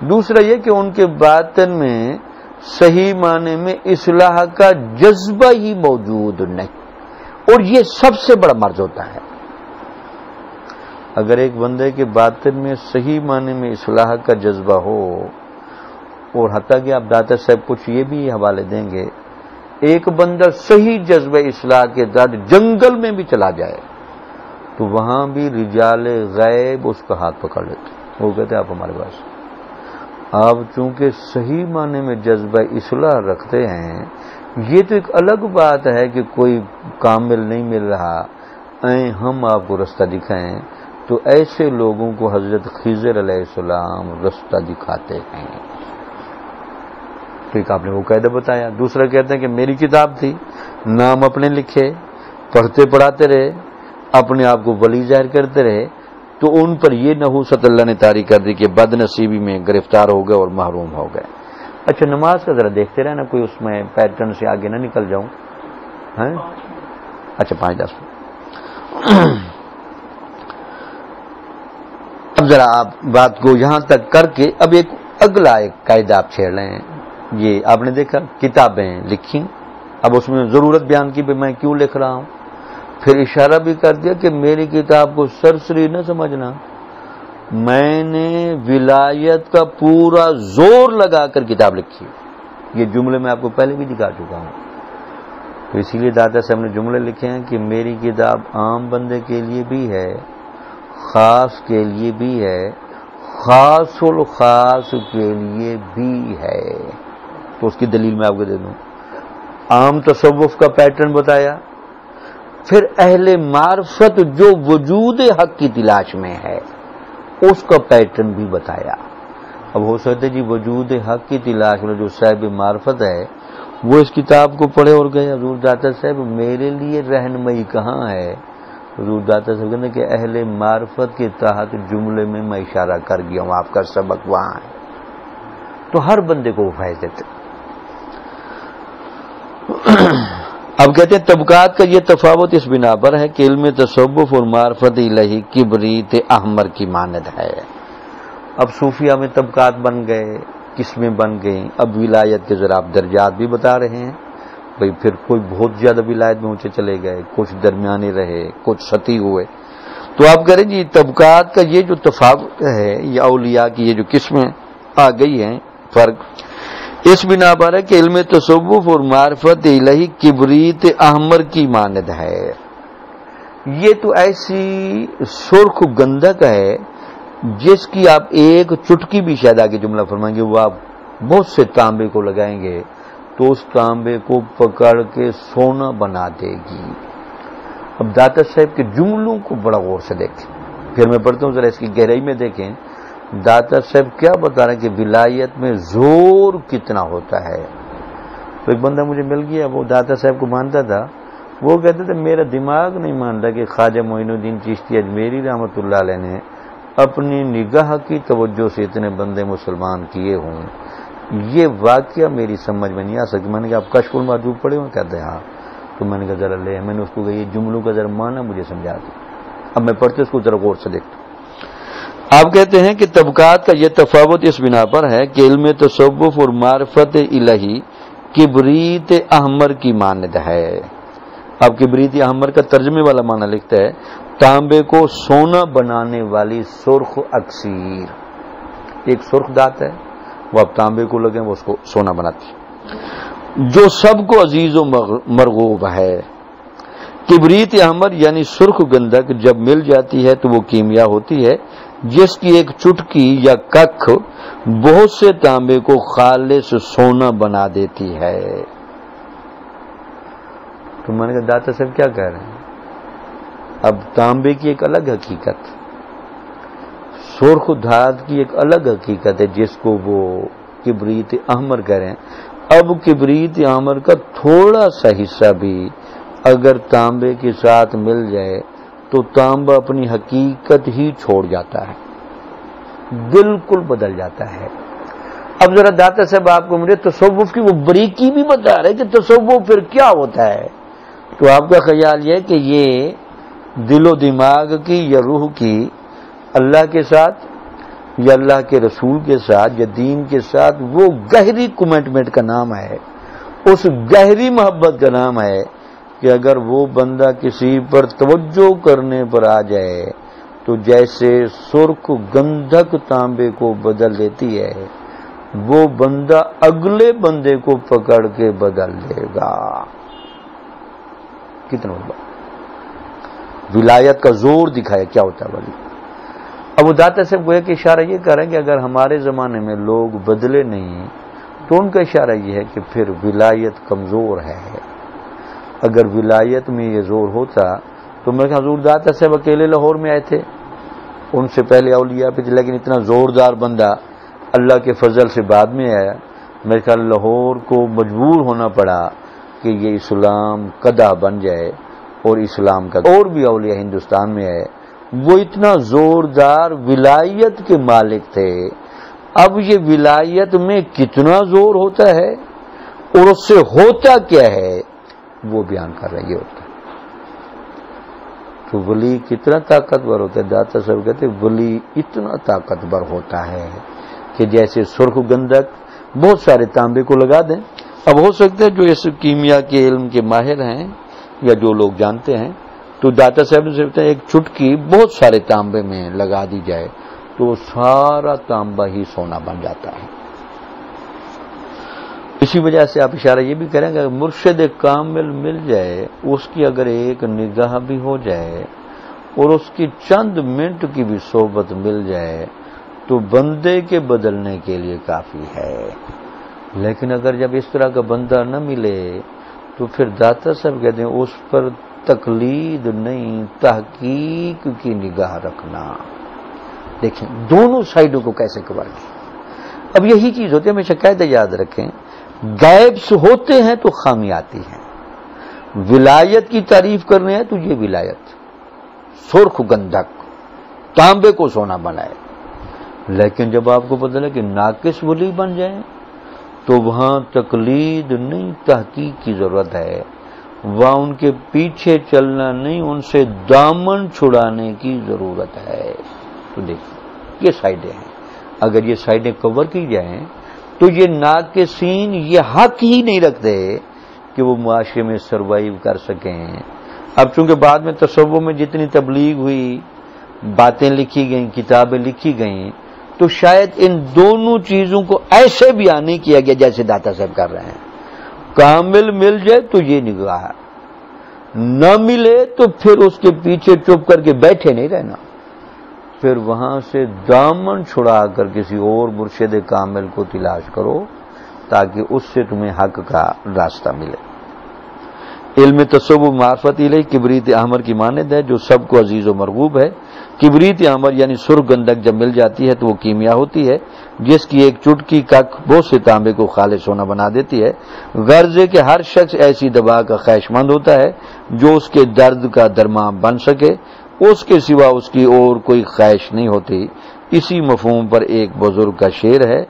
دوسرا یہ کہ ان کے باطن میں صحیح معنی میں اصلاح کا جذبہ ہی موجود نہیں۔ اور یہ سب سے بڑا مرض ہوتا ہے۔ اگر ایک بندے کے باطن میں صحیح معنی میں اصلاح کا جذبہ ہو، اور حتیٰ کہ آپ داتا صاحب کچھ یہ بھی حوالے دیں گے ایک بندہ صحیح جذبہ اصلاح کے درد جنگل میں بھی چلا جائے تو وہاں بھی رجال غیب اس کا ہاتھ پکڑ لیتے وہ کہتے آپ ہمارے پاس۔ آپ چونکہ صحیح معنی میں جذبہ اصلاح رکھتے ہیں، یہ تو ایک الگ بات ہے کہ کوئی کامل نہیں مل رہا۔ اے ہم آپ کو رستہ دکھائیں۔ تو ایسے لوگوں کو حضرت خضر علیہ السلام رستہ دکھاتے ہیں۔ ایک آپ نے وہ قیدہ بتایا۔ دوسرا کہتے ہیں کہ میری کتاب تھی، نام اپنے لکھے، پڑھتے پڑھاتے رہے، اپنے آپ کو ولی ظاہر کرتے رہے۔ تو ان پر یہ نحوست اللہ نے تاریخ کر دی کہ بد نصیبی میں گرفتار ہو گئے اور محروم ہو گئے۔ اچھا نماز کا ذرا دیکھتے رہے نا کوئی اس میں پیٹرن سے آگے نہ نکل جاؤں۔ ہاں؟ اچھا پانچ دس۔ اب ذرا آپ بات کو یہاں تک کر کے اب ایک اگلا ایک قاعدہ آپ چھیڑ رہے ہیں۔ یہ آپ نے دیکھا کتابیں لکھی اب اس میں ضرورت بیان کی میں کیوں لکھ رہا ہوں؟ پھر اشارہ بھی کر دیا کہ میری کتاب کو سرسری نہ سمجھنا۔ میں نے ولایت کا پورا زور لگا کر کتاب لکھی۔ یہ جملے میں آپ کو پہلے بھی دکھا چکا ہوں۔ تو اسی لیے دادا صاحب نے جملے لکھے ہیں کہ میری کتاب عام بندے کے لیے بھی ہے، خاص کے لیے بھی ہے، خاص الخاص کے لیے بھی ہے۔ تو اس کی دلیل میں آپ کو دے دوں۔ عام تصوف کا پیٹرن بتایا۔ پھر اہل معرفت جو وجود حق کی تلاش میں ہے، اس کا پیٹرن بھی بتایا۔ اب ہو سکتے جی وجود حق کی تلاش میں جو صاحب معرفت ہے، وہ اس کتاب کو پڑھے اور گئے۔ حضور داتا صاحب، میرے لیے رہنمائی کہاں ہے؟ حضور داتا صاحب کہتے کہ اہل معرفت کے تحت جملے میں میں اشارہ کر گیا ہوں، آپ کا سبق وہاں ہے۔ تو ہر بندے کو وہ فائدے دیتے اب کہتے ہیں طبقات کا یہ تفاوت اس بنا پر ہے کہ علم تصوف اور معرفت الہی کبریت احمر کی ماند ہے۔ اب صوفیہ میں طبقات بن گئے، قسمیں بن گئیں۔ اب ولایت کے ذرا آپ درجات بھی بتا رہے ہیں۔ بھئی پھر کوئی بہت زیادہ ولایت میں اونچے چلے گئے، کچھ درمیانی رہے، کچھ ستی ہوئے۔ تو آپ کریں جی طبقات کا یہ جو تفاوت ہے یا اولیاء کی یہ جو قسمیں آ گئی ہیں، فرق اس بنا پر ہے کہ علم تصوف اور معرفت الہی کبریت احمر کی ماند ہے۔ یہ تو ایسی سرخ گندک ہے جس کی آپ ایک چٹکی بھی شاید آگے جملہ فرمائیں گے، وہ آپ بہت سے تانبے کو لگائیں گے تو اس تانبے کو پکڑ کے سونا بنا دے گی۔ اب داتا صاحب کے جملوں کو بڑا غور سے دیکھیں۔ پھر میں پڑھتا ہوں، ذرا اس کی گہرائی میں دیکھیں۔ داتا صاحب کیا بتا رہے ہیں کہ ولایت میں زور کتنا ہوتا ہے؟ تو ایک بندہ مجھے مل گیا، وہ داتا صاحب کو مانتا تھا۔ وہ کہتے تھے میرا دماغ نہیں مانتا کہ خواجہ معین الدین چشتی اجمیری رحمۃ اللہ علیہ نے اپنی نگاہ کی توجہ سے اتنے بندے مسلمان کیے ہوں۔ یہ واقعہ میری سمجھ میں نہیں آ سکتی میں نے کہا، آپ کشف الماجوب پڑے ہوئے؟ کہتے ہیں ہاں۔ تو میں نے کہا، ذرا لے، میں نے اس کو کہا، یہ جملوں کا ذرا مانا مجھے سمجھا دیا اب میں پڑھتے، اس کو ذرا غور سے دیکھتا ہوں۔ آپ کہتے ہیں کہ طبقات کا یہ تفاوت اس بنا پر ہے کہ علم تصوف اور معرفت الہی کبریت احمر کی ماند ہے۔ اب کبریت احمر کا ترجمے والا معنی لکھتا ہے، تانبے کو سونا بنانے والی سرخ اکثیر ایک سرخ دات ہے، وہ اب تانبے کو لگے، وہ اس کو سونا بناتی جو سب کو عزیز و مرغوب ہے۔ کبریت احمر یعنی سرخ گندک جب مل جاتی ہے تو وہ کیمیا ہوتی ہے۔ جس کی ایک چٹکی یا ککھ بہت سے تانبے کو خالص سونا بنا دیتی ہے۔ تو میں نے کہا، داتا صاحب کیا کہہ رہے ہیں؟ اب تانبے کی ایک الگ حقیقت، سرخ دھات کی ایک الگ حقیقت ہے، جس کو وہ کبریت احمر کہہ رہے ہیں۔ اب کبریت احمر کا تھوڑا سا حصہ بھی اگر تانبے کے ساتھ مل جائے تو تانبا اپنی حقیقت ہی چھوڑ جاتا ہے۔ بالکل بدل جاتا ہے۔ اب ذرا داتا صاحب آپ کو مجھے تصوف کی وہ بریکی بھی بتا رہے کہ تصوف پھر کیا ہوتا ہے۔ تو آپ کا خیال یہ کہ یہ دل و دماغ کی یا روح کی اللہ کے ساتھ یا اللہ کے رسول کے ساتھ یا دین کے ساتھ وہ گہری کمٹمنٹ کا نام ہے۔ اس گہری محبت کا نام ہے۔ کہ اگر وہ بندہ کسی پر توجہ کرنے پر آ جائے تو جیسے سرخ گندھک تانبے کو بدل دیتی ہے، وہ بندہ اگلے بندے کو پکڑ کے بدل دے گا۔ کتنا ہوگا ولایت کا زور دکھایا کیا ہوتا ہے ولی؟ اب داتا صاحب گویا کہ اشارہ یہ کریں کہ اگر ہمارے زمانے میں لوگ بدلے نہیں، تو ان کا اشارہ یہ ہے کہ پھر ولایت کمزور ہے۔ اگر ولایت میں یہ زور ہوتا تو میں حضور داتا صاحب اکیلے لاہور میں آئے تھے۔ ان سے پہلے اولیاء پہ لیکن اتنا زوردار بندہ اللہ کے فضل سے بعد میں آیا۔ میرے خیال لاہور کو مجبور ہونا پڑا کہ یہ اسلام قدا بن جائے اور اسلام کا اور بھی اولیاء ہندوستان میں ہے وہ اتنا زوردار ولایت کے مالک تھے۔ اب یہ ولایت میں کتنا زور ہوتا ہے اور اس سے ہوتا کیا ہے؟ وہ بیان کر رہے ہوتا ہے۔ تو ولی کتنا طاقتور ہوتا ہے داتا صاحب کہتے ولی اتنا طاقتور ہوتا ہے کہ جیسے سرخ گندک بہت سارے تانبے کو لگا دیں۔ اب ہو سکتا ہے جو اس کیمیا کے علم کے ماہر ہیں یا جو لوگ جانتے ہیں، تو داتا صاحب نے سمجھتے ہیں ایک چٹکی بہت سارے تانبے میں لگا دی جائے تو سارا تانبا ہی سونا بن جاتا ہے۔ اسی وجہ سے آپ اشارہ یہ بھی کریں کہ مرشد کامل مل جائے، اس کی اگر ایک نگاہ بھی ہو جائے اور اس کی چند منٹ کی بھی صحبت مل جائے، تو بندے کے بدلنے کے لیے کافی ہے۔ لیکن اگر جب اس طرح کا بندہ نہ ملے، تو پھر داتا صاحب کہتے ہیں، اس پر تقلید نہیں، تحقیق کی نگاہ رکھنا۔ دیکھیں، دونوں سائڈوں کو کیسے کور کیا۔ اب یہی چیز ہوتی ہے، ہمیشہ قید یاد رکھیں۔ گیبس ہوتے ہیں تو خامی آتی ہیں۔ ولایت کی تعریف کرنے ہیں تو یہ ولایت، سرخ گندک تانبے کو سونا بنائے۔ لیکن جب آپ کو پتہ لگے کہ ناقص ولی بن جائیں، تو وہاں تقلید نہیں، تحقیق کی ضرورت ہے۔ وہاں ان کے پیچھے چلنا نہیں، ان سے دامن چھڑانے کی ضرورت ہے۔ تو دیکھ یہ سائڈیں ہیں۔ اگر یہ سائڈیں کور کی جائیں تو یہ ناقصین یہ حق ہی نہیں رکھتے کہ وہ معاشرے میں سروائیو کر سکیں۔ اب چونکہ بعد میں تصور میں جتنی تبلیغ ہوئی، باتیں لکھی گئیں، کتابیں لکھی گئیں، تو شاید ان دونوں چیزوں کو ایسے بھی آنے کیا گیا جیسے داتا صاحب کر رہے ہیں۔ کامل مل جائے تو یہ نگاہ، نہ ملے تو پھر اس کے پیچھے چپ کر کے بیٹھے نہیں رہنا۔ پھر وہاں سے دامن چھڑا کر کسی اور مرشد کامل کو تلاش کرو تاکہ اس سے تمہیں حق کا راستہ ملے۔ علم تصوب معرفت علیہ کبریت احمر کی مانند ہے، جو سب کو عزیز و مرغوب ہے۔ کبریت احمر یعنی سرخ گندک جب مل جاتی ہے تو وہ کیمیا ہوتی ہے، جس کی ایک چٹکی کک بہت سے تانبے کو خالص ہونا بنا دیتی ہے۔ غرض ہے کہ ہر شخص ایسی دبا کا خیش مند ہوتا ہے جو اس کے درد کا درما بن سکے۔ اس کے سوا اس کی اور کوئی خواہش نہیں ہوتی۔ اسی مفہوم پر ایک بزرگ کا شعر ہے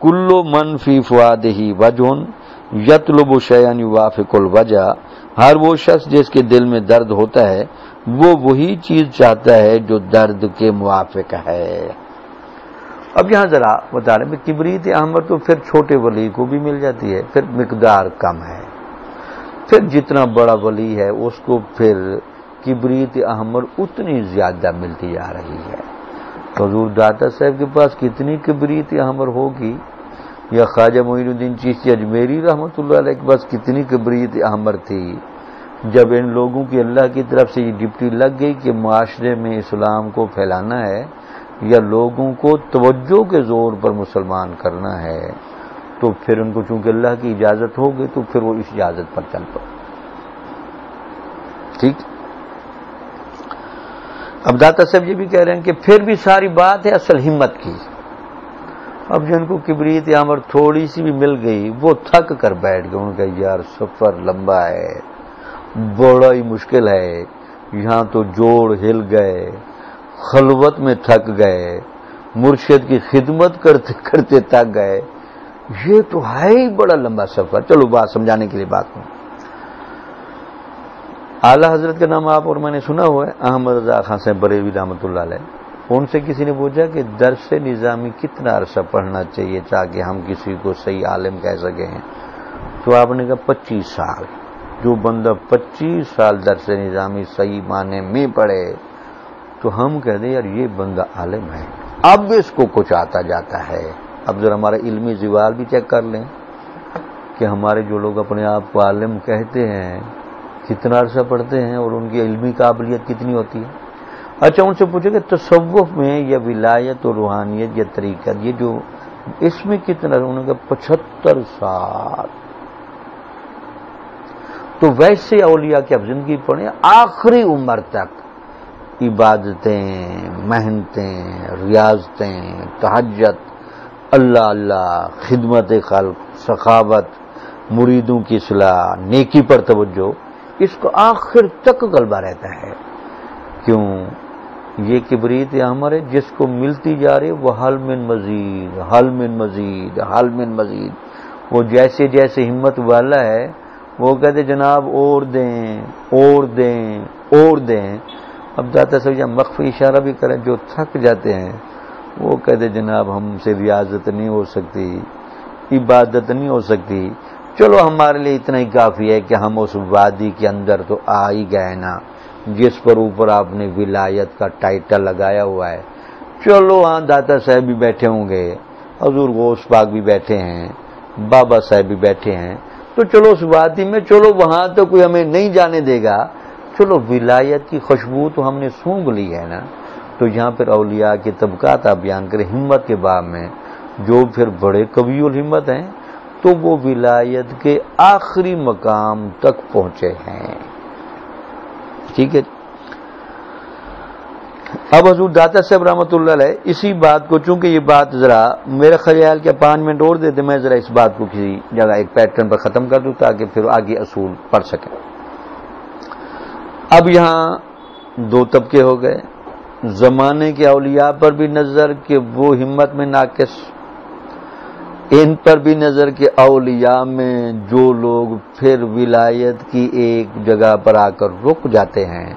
کلو من فی فواد ہی وجن یتلب شیان وافق الوجہ ہر وہ شخص جس کے دل میں درد ہوتا ہے، وہ وہی چیز چاہتا ہے جو درد کے موافق ہے۔ اب یہاں ذرا بتا رہے کبریت احمر تو پھر چھوٹے ولی کو بھی مل جاتی ہے، پھر مقدار کم ہے۔ پھر جتنا بڑا ولی ہے، اس کو پھر کبریت احمر اتنی زیادہ ملتی جا رہی ہے۔ حضور داتا صاحب کے پاس کتنی کبریت احمر ہوگی؟ یا خواجہ معین الدین چیشتی اجمیری رحمۃ اللہ علیہ کے پاس کتنی کبریت احمر تھی؟ جب ان لوگوں کی اللہ کی طرف سے یہ ڈپٹی لگ گئی کہ معاشرے میں اسلام کو پھیلانا ہے یا لوگوں کو توجہ کے زور پر مسلمان کرنا ہے، تو پھر ان کو چونکہ اللہ کی اجازت ہو گئی تو پھر وہ اس اجازت پر چل پڑ ٹھیک؟ اب داتا صاحب یہ بھی کہہ رہے ہیں کہ پھر بھی ساری بات ہے اصل ہمت کی۔ اب جن کو کبریت یہاں پر تھوڑی سی بھی مل گئی، وہ تھک کر بیٹھ گئے۔ ان کا یار سفر لمبا ہے، بڑا ہی مشکل ہے۔ یہاں تو جوڑ ہل گئے، خلوت میں تھک گئے، مرشد کی خدمت کرتے کرتے تھک گئے۔ یہ تو ہے ہی بڑا لمبا سفر۔ چلو بات سمجھانے کے لیے بات ہوں اعلی حضرت کا نام آپ اور میں نے سنا ہوا ہے، احمد رضا خان سے بریوی رحمۃ اللہ علیہ۔ ان سے کسی نے پوچھا کہ درس نظامی کتنا عرصہ پڑھنا چاہیے تاکہ ہم کسی کو صحیح عالم کہہ سکیں تو آپ نے کہا پچیس سال۔ جو بندہ پچیس سال درس نظامی صحیح معنی میں پڑھے، تو ہم کہہ دیں، یار یہ بندہ عالم ہے۔ اب اس کو کچھ آتا جاتا ہے۔ اب ذرا ہمارا علمی زوال بھی چیک کر لیں کہ ہمارے جو لوگ اپنے آپ کو عالم کہتے ہیں کتنا عرصہ پڑھتے ہیں اور ان کی علمی قابلیت کتنی ہوتی ہے؟ اچھا ان سے پوچھے کہ تصوف میں یا ولایت اور روحانیت یا طریقہ یہ جو اس میں کتنا، انہوں نے پچہتر سال۔ تو ویسے اولیاء کی اب زندگی پڑھیں، آخری عمر تک عبادتیں، محنتیں، ریاضتیں، تحجت، اللہ اللہ، خدمت خلق، سخاوت، مریدوں کی صلاح، نیکی پر توجہ۔ اس کو آخر تک غلبہ رہتا ہے۔ کیوں؟ یہ کبریت عمر ہے، جس کو ملتی جا رہی وہ حل من مزید، حل من مزید، حل من مزید۔ وہ جیسے جیسے ہمت والا ہے، وہ کہتے جناب، اور دیں اور دیں اور دیں۔ اب داتا صاحب جب مخفی اشارہ بھی کریں، جو تھک جاتے ہیں، وہ کہتے جناب، ہم سے ریاضت نہیں ہو سکتی، عبادت نہیں ہو سکتی۔ چلو ہمارے لیے اتنا ہی کافی ہے کہ ہم اس وادی کے اندر تو آ ہی گئے نا، جس پر اوپر آپ نے ولایت کا ٹائٹل لگایا ہوا ہے۔ چلو ہاں داتا صاحب بھی بیٹھے ہوں گے، حضور غوث پاک بھی بیٹھے ہیں، بابا صاحب بھی بیٹھے ہیں۔ تو چلو اس وادی میں، چلو وہاں تو کوئی ہمیں نہیں جانے دے گا۔ چلو ولایت کی خوشبو تو ہم نے سونگ لی ہے نا۔ تو یہاں پھر اولیاء کے طبقات آپ بیان کریں، ہمت کے باب میں، جو پھر بڑے کبھی الہمت ہیں۔ تو وہ ولایت کے آخری مقام تک پہنچے ہیں۔ ٹھیک ہے۔ اب حضور داتا صاحب رحمۃ اللہ علیہ اسی بات کو، چونکہ یہ بات ذرا میرا خیال کیا پانچ منٹ اور دیتے میں ذرا اس بات کو کسی جگہ ایک پیٹرن پر ختم کر دوں تاکہ پھر آگے اصول پڑھ سکیں۔ اب یہاں دو طبقے ہو گئے۔ زمانے کے اولیاء پر بھی نظر، کہ وہ ہمت میں ناقص ان پر بھی نظر کے اولیاء میں جو لوگ پھر ولایت کی ایک جگہ پر آ کر رک جاتے ہیں،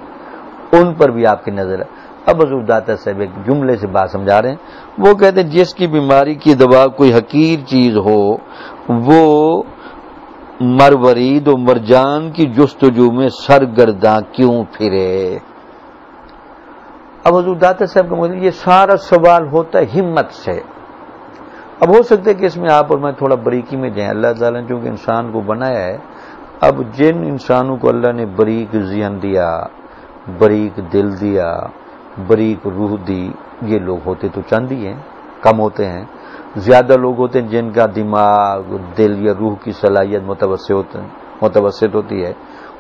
ان پر بھی آپ کی نظر ہے۔ اب حضور داتا صاحب ایک جملے سے بات سمجھا رہے ہیں۔ وہ کہتے ہیں، جس کی بیماری کی دوا کوئی حقیر چیز ہو، وہ مرورید و مرجان کی جستجو میں سرگرداں کیوں پھرے؟ اب حضور داتا صاحب کا مطلب یہ سارا سوال ہوتا ہے ہمت سے۔ اب ہو سکتا ہے کہ اس میں آپ اور میں تھوڑا بریکی میں جائیں۔ اللہ تعالیٰ نے چونکہ انسان کو بنایا ہے، اب جن انسانوں کو اللہ نے بریک ذہن دیا، بریک دل دیا، بریک روح دی، یہ لوگ ہوتے تو چند ہی ہیں، کم ہوتے ہیں۔ زیادہ لوگ ہوتے ہیں جن کا دماغ، دل یا روح کی صلاحیت متوسط متوسط ہوتی ہے۔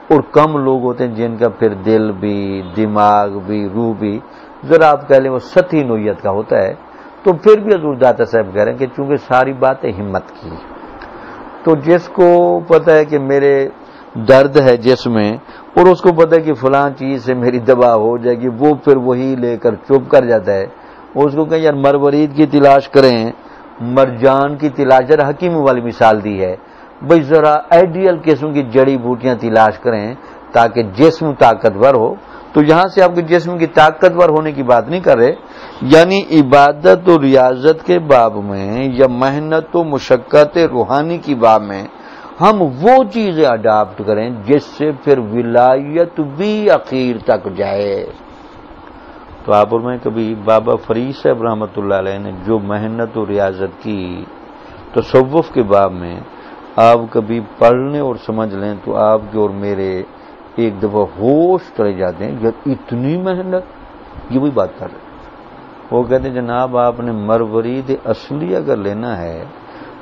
اور کم لوگ ہوتے ہیں جن کا پھر دل بھی، دماغ بھی، روح بھی۔ ذرا آپ کہہ لیں وہ ستی نوعیت کا ہوتا ہے۔ تو پھر بھی حضور داتا صاحب کہہ رہے ہیں کہ چونکہ ساری باتیں ہمت کی تو جس کو پتہ ہے کہ میرے درد ہے جس میں، اور اس کو پتہ ہے کہ فلاں چیز سے میری دبا ہو جائے گی، وہ پھر وہی لے کر چپ کر جاتا ہے۔ اس کو کہیں یار مرورید کی تلاش کریں، مرجان کی تلاش، ذرا حکیم والی مثال دی ہے۔ بھائی ذرا آئیڈیل قسم کی جڑی بوٹیاں تلاش کریں تاکہ جسم طاقتور ہو۔ تو یہاں سے آپ کے جسم کی طاقتور ہونے کی بات نہیں کر رہے یعنی عبادت و ریاضت کے باب میں یا محنت و مشقت روحانی کی باب میں ہم وہ چیزیں اڈاپٹ کریں جس سے پھر ولایت بھی اخیر تک جائے۔ تو آپ اور میں کبھی بابا فرید صاحب رحمۃ اللہ علیہ نے جو محنت و ریاضت کی تصوف کے باب میں آپ کبھی پڑھ لیں اور سمجھ لیں تو آپ کے اور میرے ایک دفعہ ہوش چلے جاتے ہیں یا اتنی محنت، یہ وہی بات کر رہے وہ کہتے ہیں، جناب، آپ نے مرورید اصلی اگر لینا ہے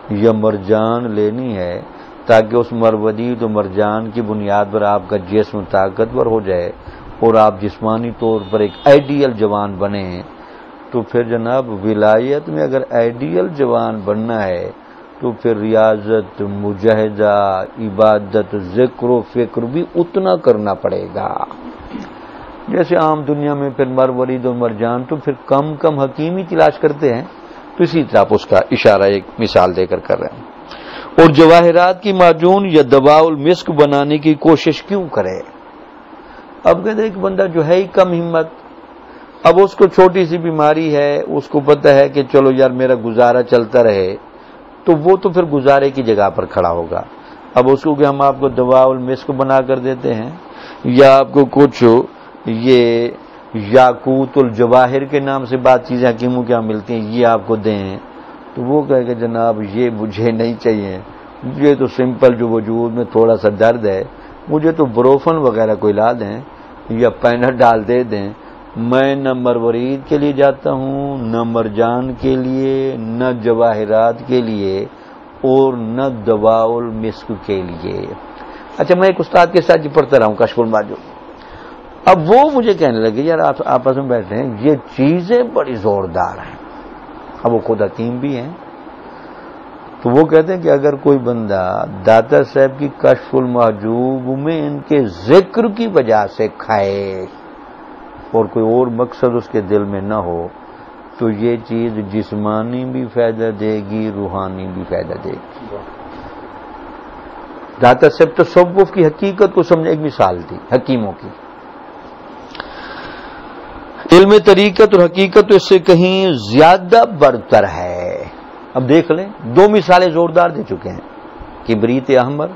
یا مرجان لینی ہے، تاکہ اس مرودید و مرجان کی بنیاد پر آپ کا جسم طاقتور ہو جائے اور آپ جسمانی طور پر ایک آئیڈیل جوان بنے۔ تو پھر جناب، ولایت میں اگر آئیڈیل جوان بننا ہے تو پھر ریاضت، مجاہدہ، عبادت، ذکر و فکر بھی اتنا کرنا پڑے گا۔ جیسے عام دنیا میں پھر مر ورید و مر جان تو پھر کم کم حکیمی تلاش کرتے ہیں۔ تو اسی طرح اس کا اشارہ ایک مثال دے کر کر رہے ہیں۔ اور جواہرات کی معجون یا دبا المسک بنانے کی کوشش کیوں کرے؟ اب کہتے ایک بندہ جو ہے ہی کم ہمت۔ اب اس کو چھوٹی سی بیماری ہے، اس کو پتہ ہے کہ چلو یار میرا گزارا چلتا رہے۔ تو وہ تو پھر گزارے کی جگہ پر کھڑا ہوگا۔ اب اس کو کہ ہم آپ کو دوا المسک بنا کر دیتے ہیں، یا آپ کو کچھ یہ یاقوت الجواہر کے نام سے بات چیزیں حکیموں کیا ملتی ہیں، یہ آپ کو دیں۔ تو وہ کہے کہ جناب یہ مجھے نہیں چاہیے۔ یہ تو سمپل جو وجود میں تھوڑا سا درد ہے، مجھے تو بروفن وغیرہ کو لا دیں یا پینر ڈال دے دیں۔ میں نہ مرورید کے لیے جاتا ہوں، نہ مرجان کے لیے، نہ جواہرات کے لیے اور نہ دوا المسک کے لیے۔ اچھا میں ایک استاد کے ساتھ جی پڑھتا رہا ہوں کشف الماجو اب وہ مجھے کہنے لگے، یار آپ آپس میں بیٹھے ہیں، یہ چیزیں بڑی زوردار ہیں۔ اب وہ خود حکیم بھی ہیں۔ تو وہ کہتے ہیں کہ اگر کوئی بندہ داتا صاحب کی کشف المحجوب میں ان کے ذکر کی وجہ سے کھائے اور کوئی اور مقصد اس کے دل میں نہ ہو، تو یہ چیز جسمانی بھی فائدہ دے گی، روحانی بھی فائدہ دے گی۔ داتا صاحب تصوف کی حقیقت کو سمجھے ایک مثال تھی حکیموں کی۔ علم طریقت اور حقیقت اس سے کہیں زیادہ برتر ہے۔ اب دیکھ لیں، دو مثالیں زوردار دے چکے ہیں، کبریت احمر،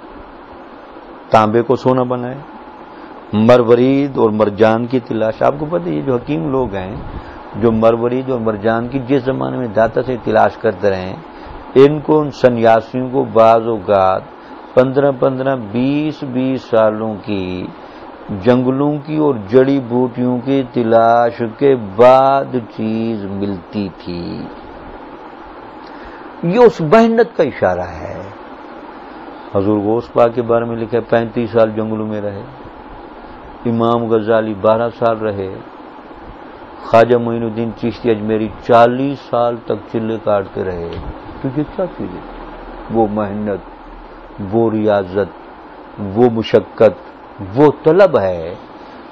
تانبے کو سونا بنائے۔ مرورید اور مرجان کی تلاش آپ کو پتہ یہ جو حکیم لوگ ہیں، جو مرورید اور مرجان کی جس زمانے میں داتا سے تلاش کرتے رہے، ان کو، ان سنیاسیوں کو بعض اوقات پندرہ پندرہ بیس بیس سالوں کی جنگلوں کی اور جڑی بوٹیوں کی تلاش کے بعد چیز ملتی تھی۔ یہ اس محنت کا اشارہ ہے۔ حضور گوش پا کے بارے میں لکھے پینتیس سال جنگلوں میں رہے۔ امام غزالی بارہ سال رہے۔ خواجہ معین الدین چیشتی اجمیری چالیس سال تک چلے کاٹتے رہے۔ کیونکہ کیا چیز وہ محنت، وہ ریاضت، وہ مشقت، وہ طلب ہے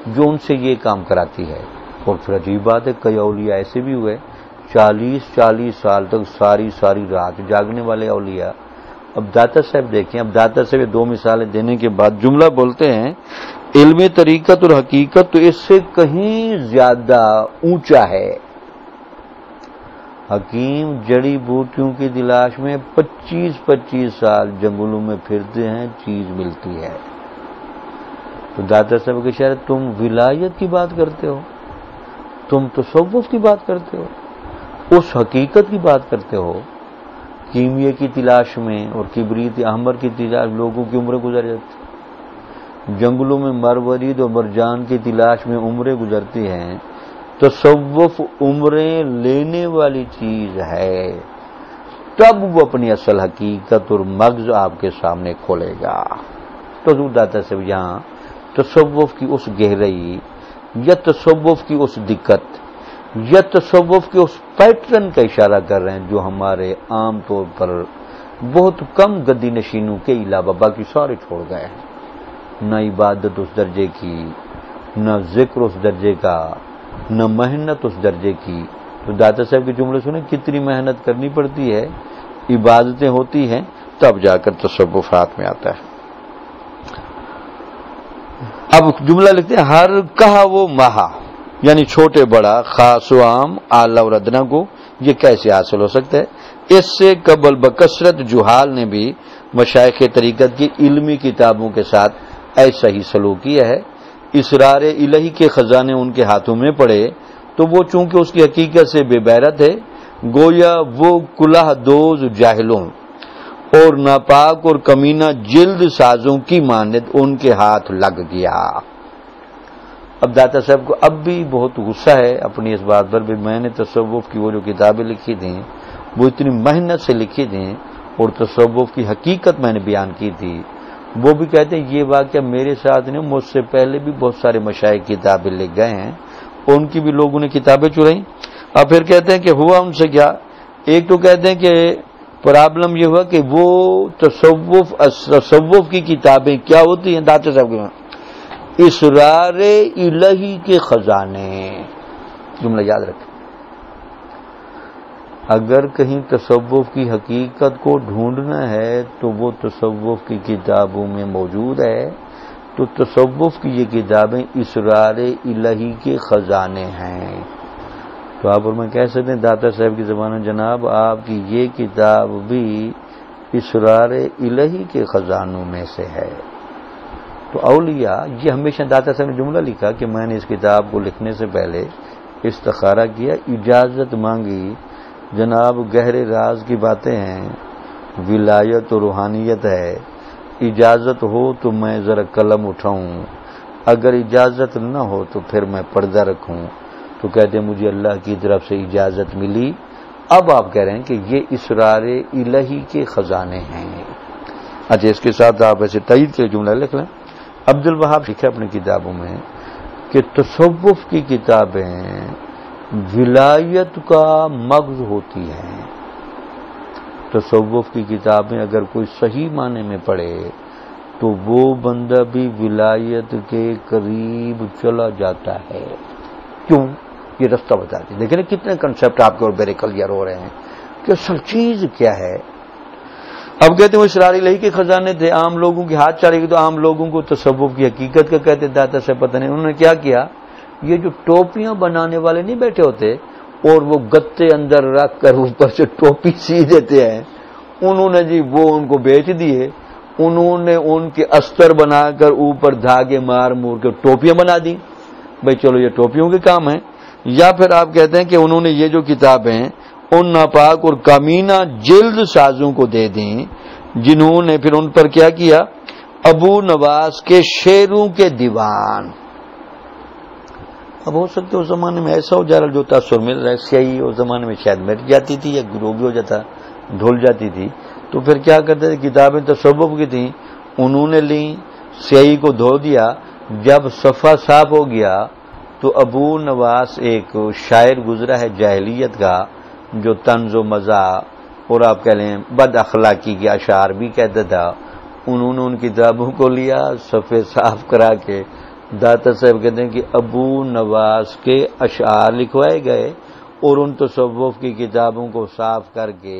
جو ان سے یہ کام کراتی ہے۔ اور پھر عجیب بات ہے، کئی اولیاء ایسے بھی ہوئے۔ چالیس چالیس سال تک ساری ساری رات جاگنے والے اولیاء۔ اب داتا صاحب دیکھیں، اب داتا صاحب دو مثالیں دینے کے بعد جملہ بولتے ہیں۔ علم طریقت اور حقیقت تو اس سے کہیں زیادہ اونچا ہے۔ حکیم جڑی بوٹیوں کی تلاش میں پچیس پچیس سال جنگلوں میں پھرتے ہیں، چیز ملتی ہے۔ تو دادا صاحب کے شہر، تم ولایت کی بات کرتے ہو، تم تصوف کی بات کرتے ہو، اس حقیقت کی بات کرتے ہو۔ کیمیے کی تلاش میں اور کبریت احمر کی تلاش لوگوں کی عمریں گزر جاتی۔ جنگلوں میں مرورید اور مرجان کی تلاش میں عمریں گزرتی ہیں، تصوف عمریں لینے والی چیز ہے۔ تب وہ اپنی اصل حقیقت اور مغز آپ کے سامنے کھولے گا۔ تو داتا سے یہاں، تصوف کی اس گہرائی یا تصوف کی اس دقت یا تصوف کے اس پیٹرن کا اشارہ کر رہے ہیں جو ہمارے عام طور پر بہت کم گدی نشینوں کے علاوہ باقی سارے چھوڑ گئے ہیں۔ نہ عبادت اس درجے کی، نہ ذکر اس درجے کا، نہ محنت اس درجے کی۔ تو دادا صاحب کے جملے سنیں، کتنی محنت کرنی پڑتی ہے؟ عبادتیں ہوتی ہیں، تب جا کر تصوفات میں آتا ہے۔ اب جملہ لکھتے ہیں، ہر کہا وہ مہا یعنی چھوٹے بڑا، خاص و عام آلہ اور ادنا کو یہ کیسے حاصل ہو سکتا ہے؟ اس سے قبل بکثرت جوہال نے بھی مشائق طریقت کی علمی کتابوں کے ساتھ ایسا ہی سلوک کیا ہے۔ اسرار الہی کے خزانے ان کے ہاتھوں میں پڑے۔ تو وہ چونکہ اس کی حقیقت سے بے بیرت ہے، گویا وہ کلہ دوز جاہلوں۔ اور ناپاک اور کمینہ جلد سازوں کی مانت ان کے ہاتھ لگ گیا۔ اب داتا صاحب کو اب بھی بہت غصہ ہے اپنی اس بات پر بھی میں نے تصوف کی وہ جو کتابیں لکھی تھیں، وہ اتنی محنت سے لکھی تھیں، اور تصوف کی حقیقت میں نے بیان کی تھی۔ وہ بھی کہتے ہیں یہ واقعہ میرے ساتھ نہیں، مجھ سے پہلے بھی بہت سارے مشاہد کتابیں لکھ گئے ہیں۔ ان کی بھی لوگوں نے کتابیں چرائیں۔ اور پھر کہتے ہیں کہ ہوا ان سے کیا؟ ایک تو کہتے ہیں کہ پرابلم یہ ہوا کہ وہ تصوف تصوف کی کتابیں کیا ہوتی ہیں؟ داتا صاحب کے ہاں۔ اسرار الہی کے خزانے۔ جملہ یاد رکھیں۔ اگر کہیں تصوف کی حقیقت کو ڈھونڈنا ہے تو وہ تصوف کی کتابوں میں موجود ہے، تو تصوف کی یہ کتابیں اسرار الہی کے خزانے ہیں۔ تو آپ اور میں کہہ سکتے ہیں، داتا صاحب کی زبان جناب، آپ کی یہ کتاب بھی اسرار الہی کے خزانوں میں سے ہے۔ تو اولیاء، یہ ہمیشہ داتا صاحب نے جملہ لکھا کہ میں نے اس کتاب کو لکھنے سے پہلے استخارہ کیا، اجازت مانگی جناب، گہرے راز کی باتیں ہیں۔ ولایت و روحانیت ہے۔ اجازت ہو تو میں ذرا قلم اٹھاؤں۔ اگر اجازت نہ ہو تو پھر میں پردہ رکھوں۔ تو کہتے ہیں، مجھے اللہ کی طرف سے اجازت ملی۔ اب آپ کہہ رہے ہیں کہ یہ اسرار الہی کے خزانے ہیں۔ اچھا اس کے ساتھ آپ ایسے تعید کے جملہ لکھ لیں۔ عبد الوہاب لکھے اپنی کتابوں میں کہ تصوف کی کتابیں ولایت کا مغز ہوتی ہیں تصوف کی کتابیں اگر کوئی صحیح معنی میں پڑھے تو وہ بندہ بھی ولایت کے قریب چلا جاتا ہے۔ کیوں؟ یہ رستہ بتا دی لیکن کتنے کنسپٹ آپ کے اور میرے کلیئر ہو رہے ہیں کہ اصل چیز کیا ہے۔ اب کہتے ہیں وہ اسراری لہی کے خزانے تھے، عام لوگوں کی ہاتھ چلے گی تو عام لوگوں کو تصوف کی حقیقت کا کہتے داتا سے پتہ نہیں، انہوں نے کیا کیا؟ یہ جو ٹوپیاں بنانے والے نہیں بیٹھے ہوتے اور وہ گتے اندر رکھ کر اوپر سے ٹوپی سی دیتے ہیں، انہوں نے جی وہ ان کو بیچ دیے، انہوں نے ان کے استر بنا کر اوپر دھاگے مار مور کے ٹوپیاں بنا دی۔ بھائی چلو یہ ٹوپیوں کے کام ہیں۔ یا پھر آپ کہتے ہیں کہ انہوں نے یہ جو کتابیں ان ناپاک اور کمینہ جلد سازوں کو دے دیں، جنہوں نے پھر ان پر کیا کیا؟ ابو نواز کے شیروں کے دیوان۔ اب ہو سکتے اس زمانے میں ایسا ہو جا رہا جو تاثر مل رہا ہے، سیاہی اس زمانے میں شاید مٹ جاتی تھی یا گروگی ہو جاتا، دھل جاتی تھی۔ تو پھر کیا کرتے تھے؟ کتابیں تو سبب کی تھیں۔ انہوں نے لی سیاہی کو دھو دیا۔ جب صفا صاف ہو گیا تو ابو نواس ایک شاعر گزرا ہے جاہلیت کا، جو طنز و مزہ اور آپ کہہ لیں بد اخلاقی کے اشعار بھی کہتا تھا۔ انہوں نے ان کتابوں کو لیا صفے صاف کرا کے داتا صاحب کہتے ہیں کہ ابو نواز کے اشعار لکھوائے گئے اور ان تصوف کی کتابوں کو صاف کر کے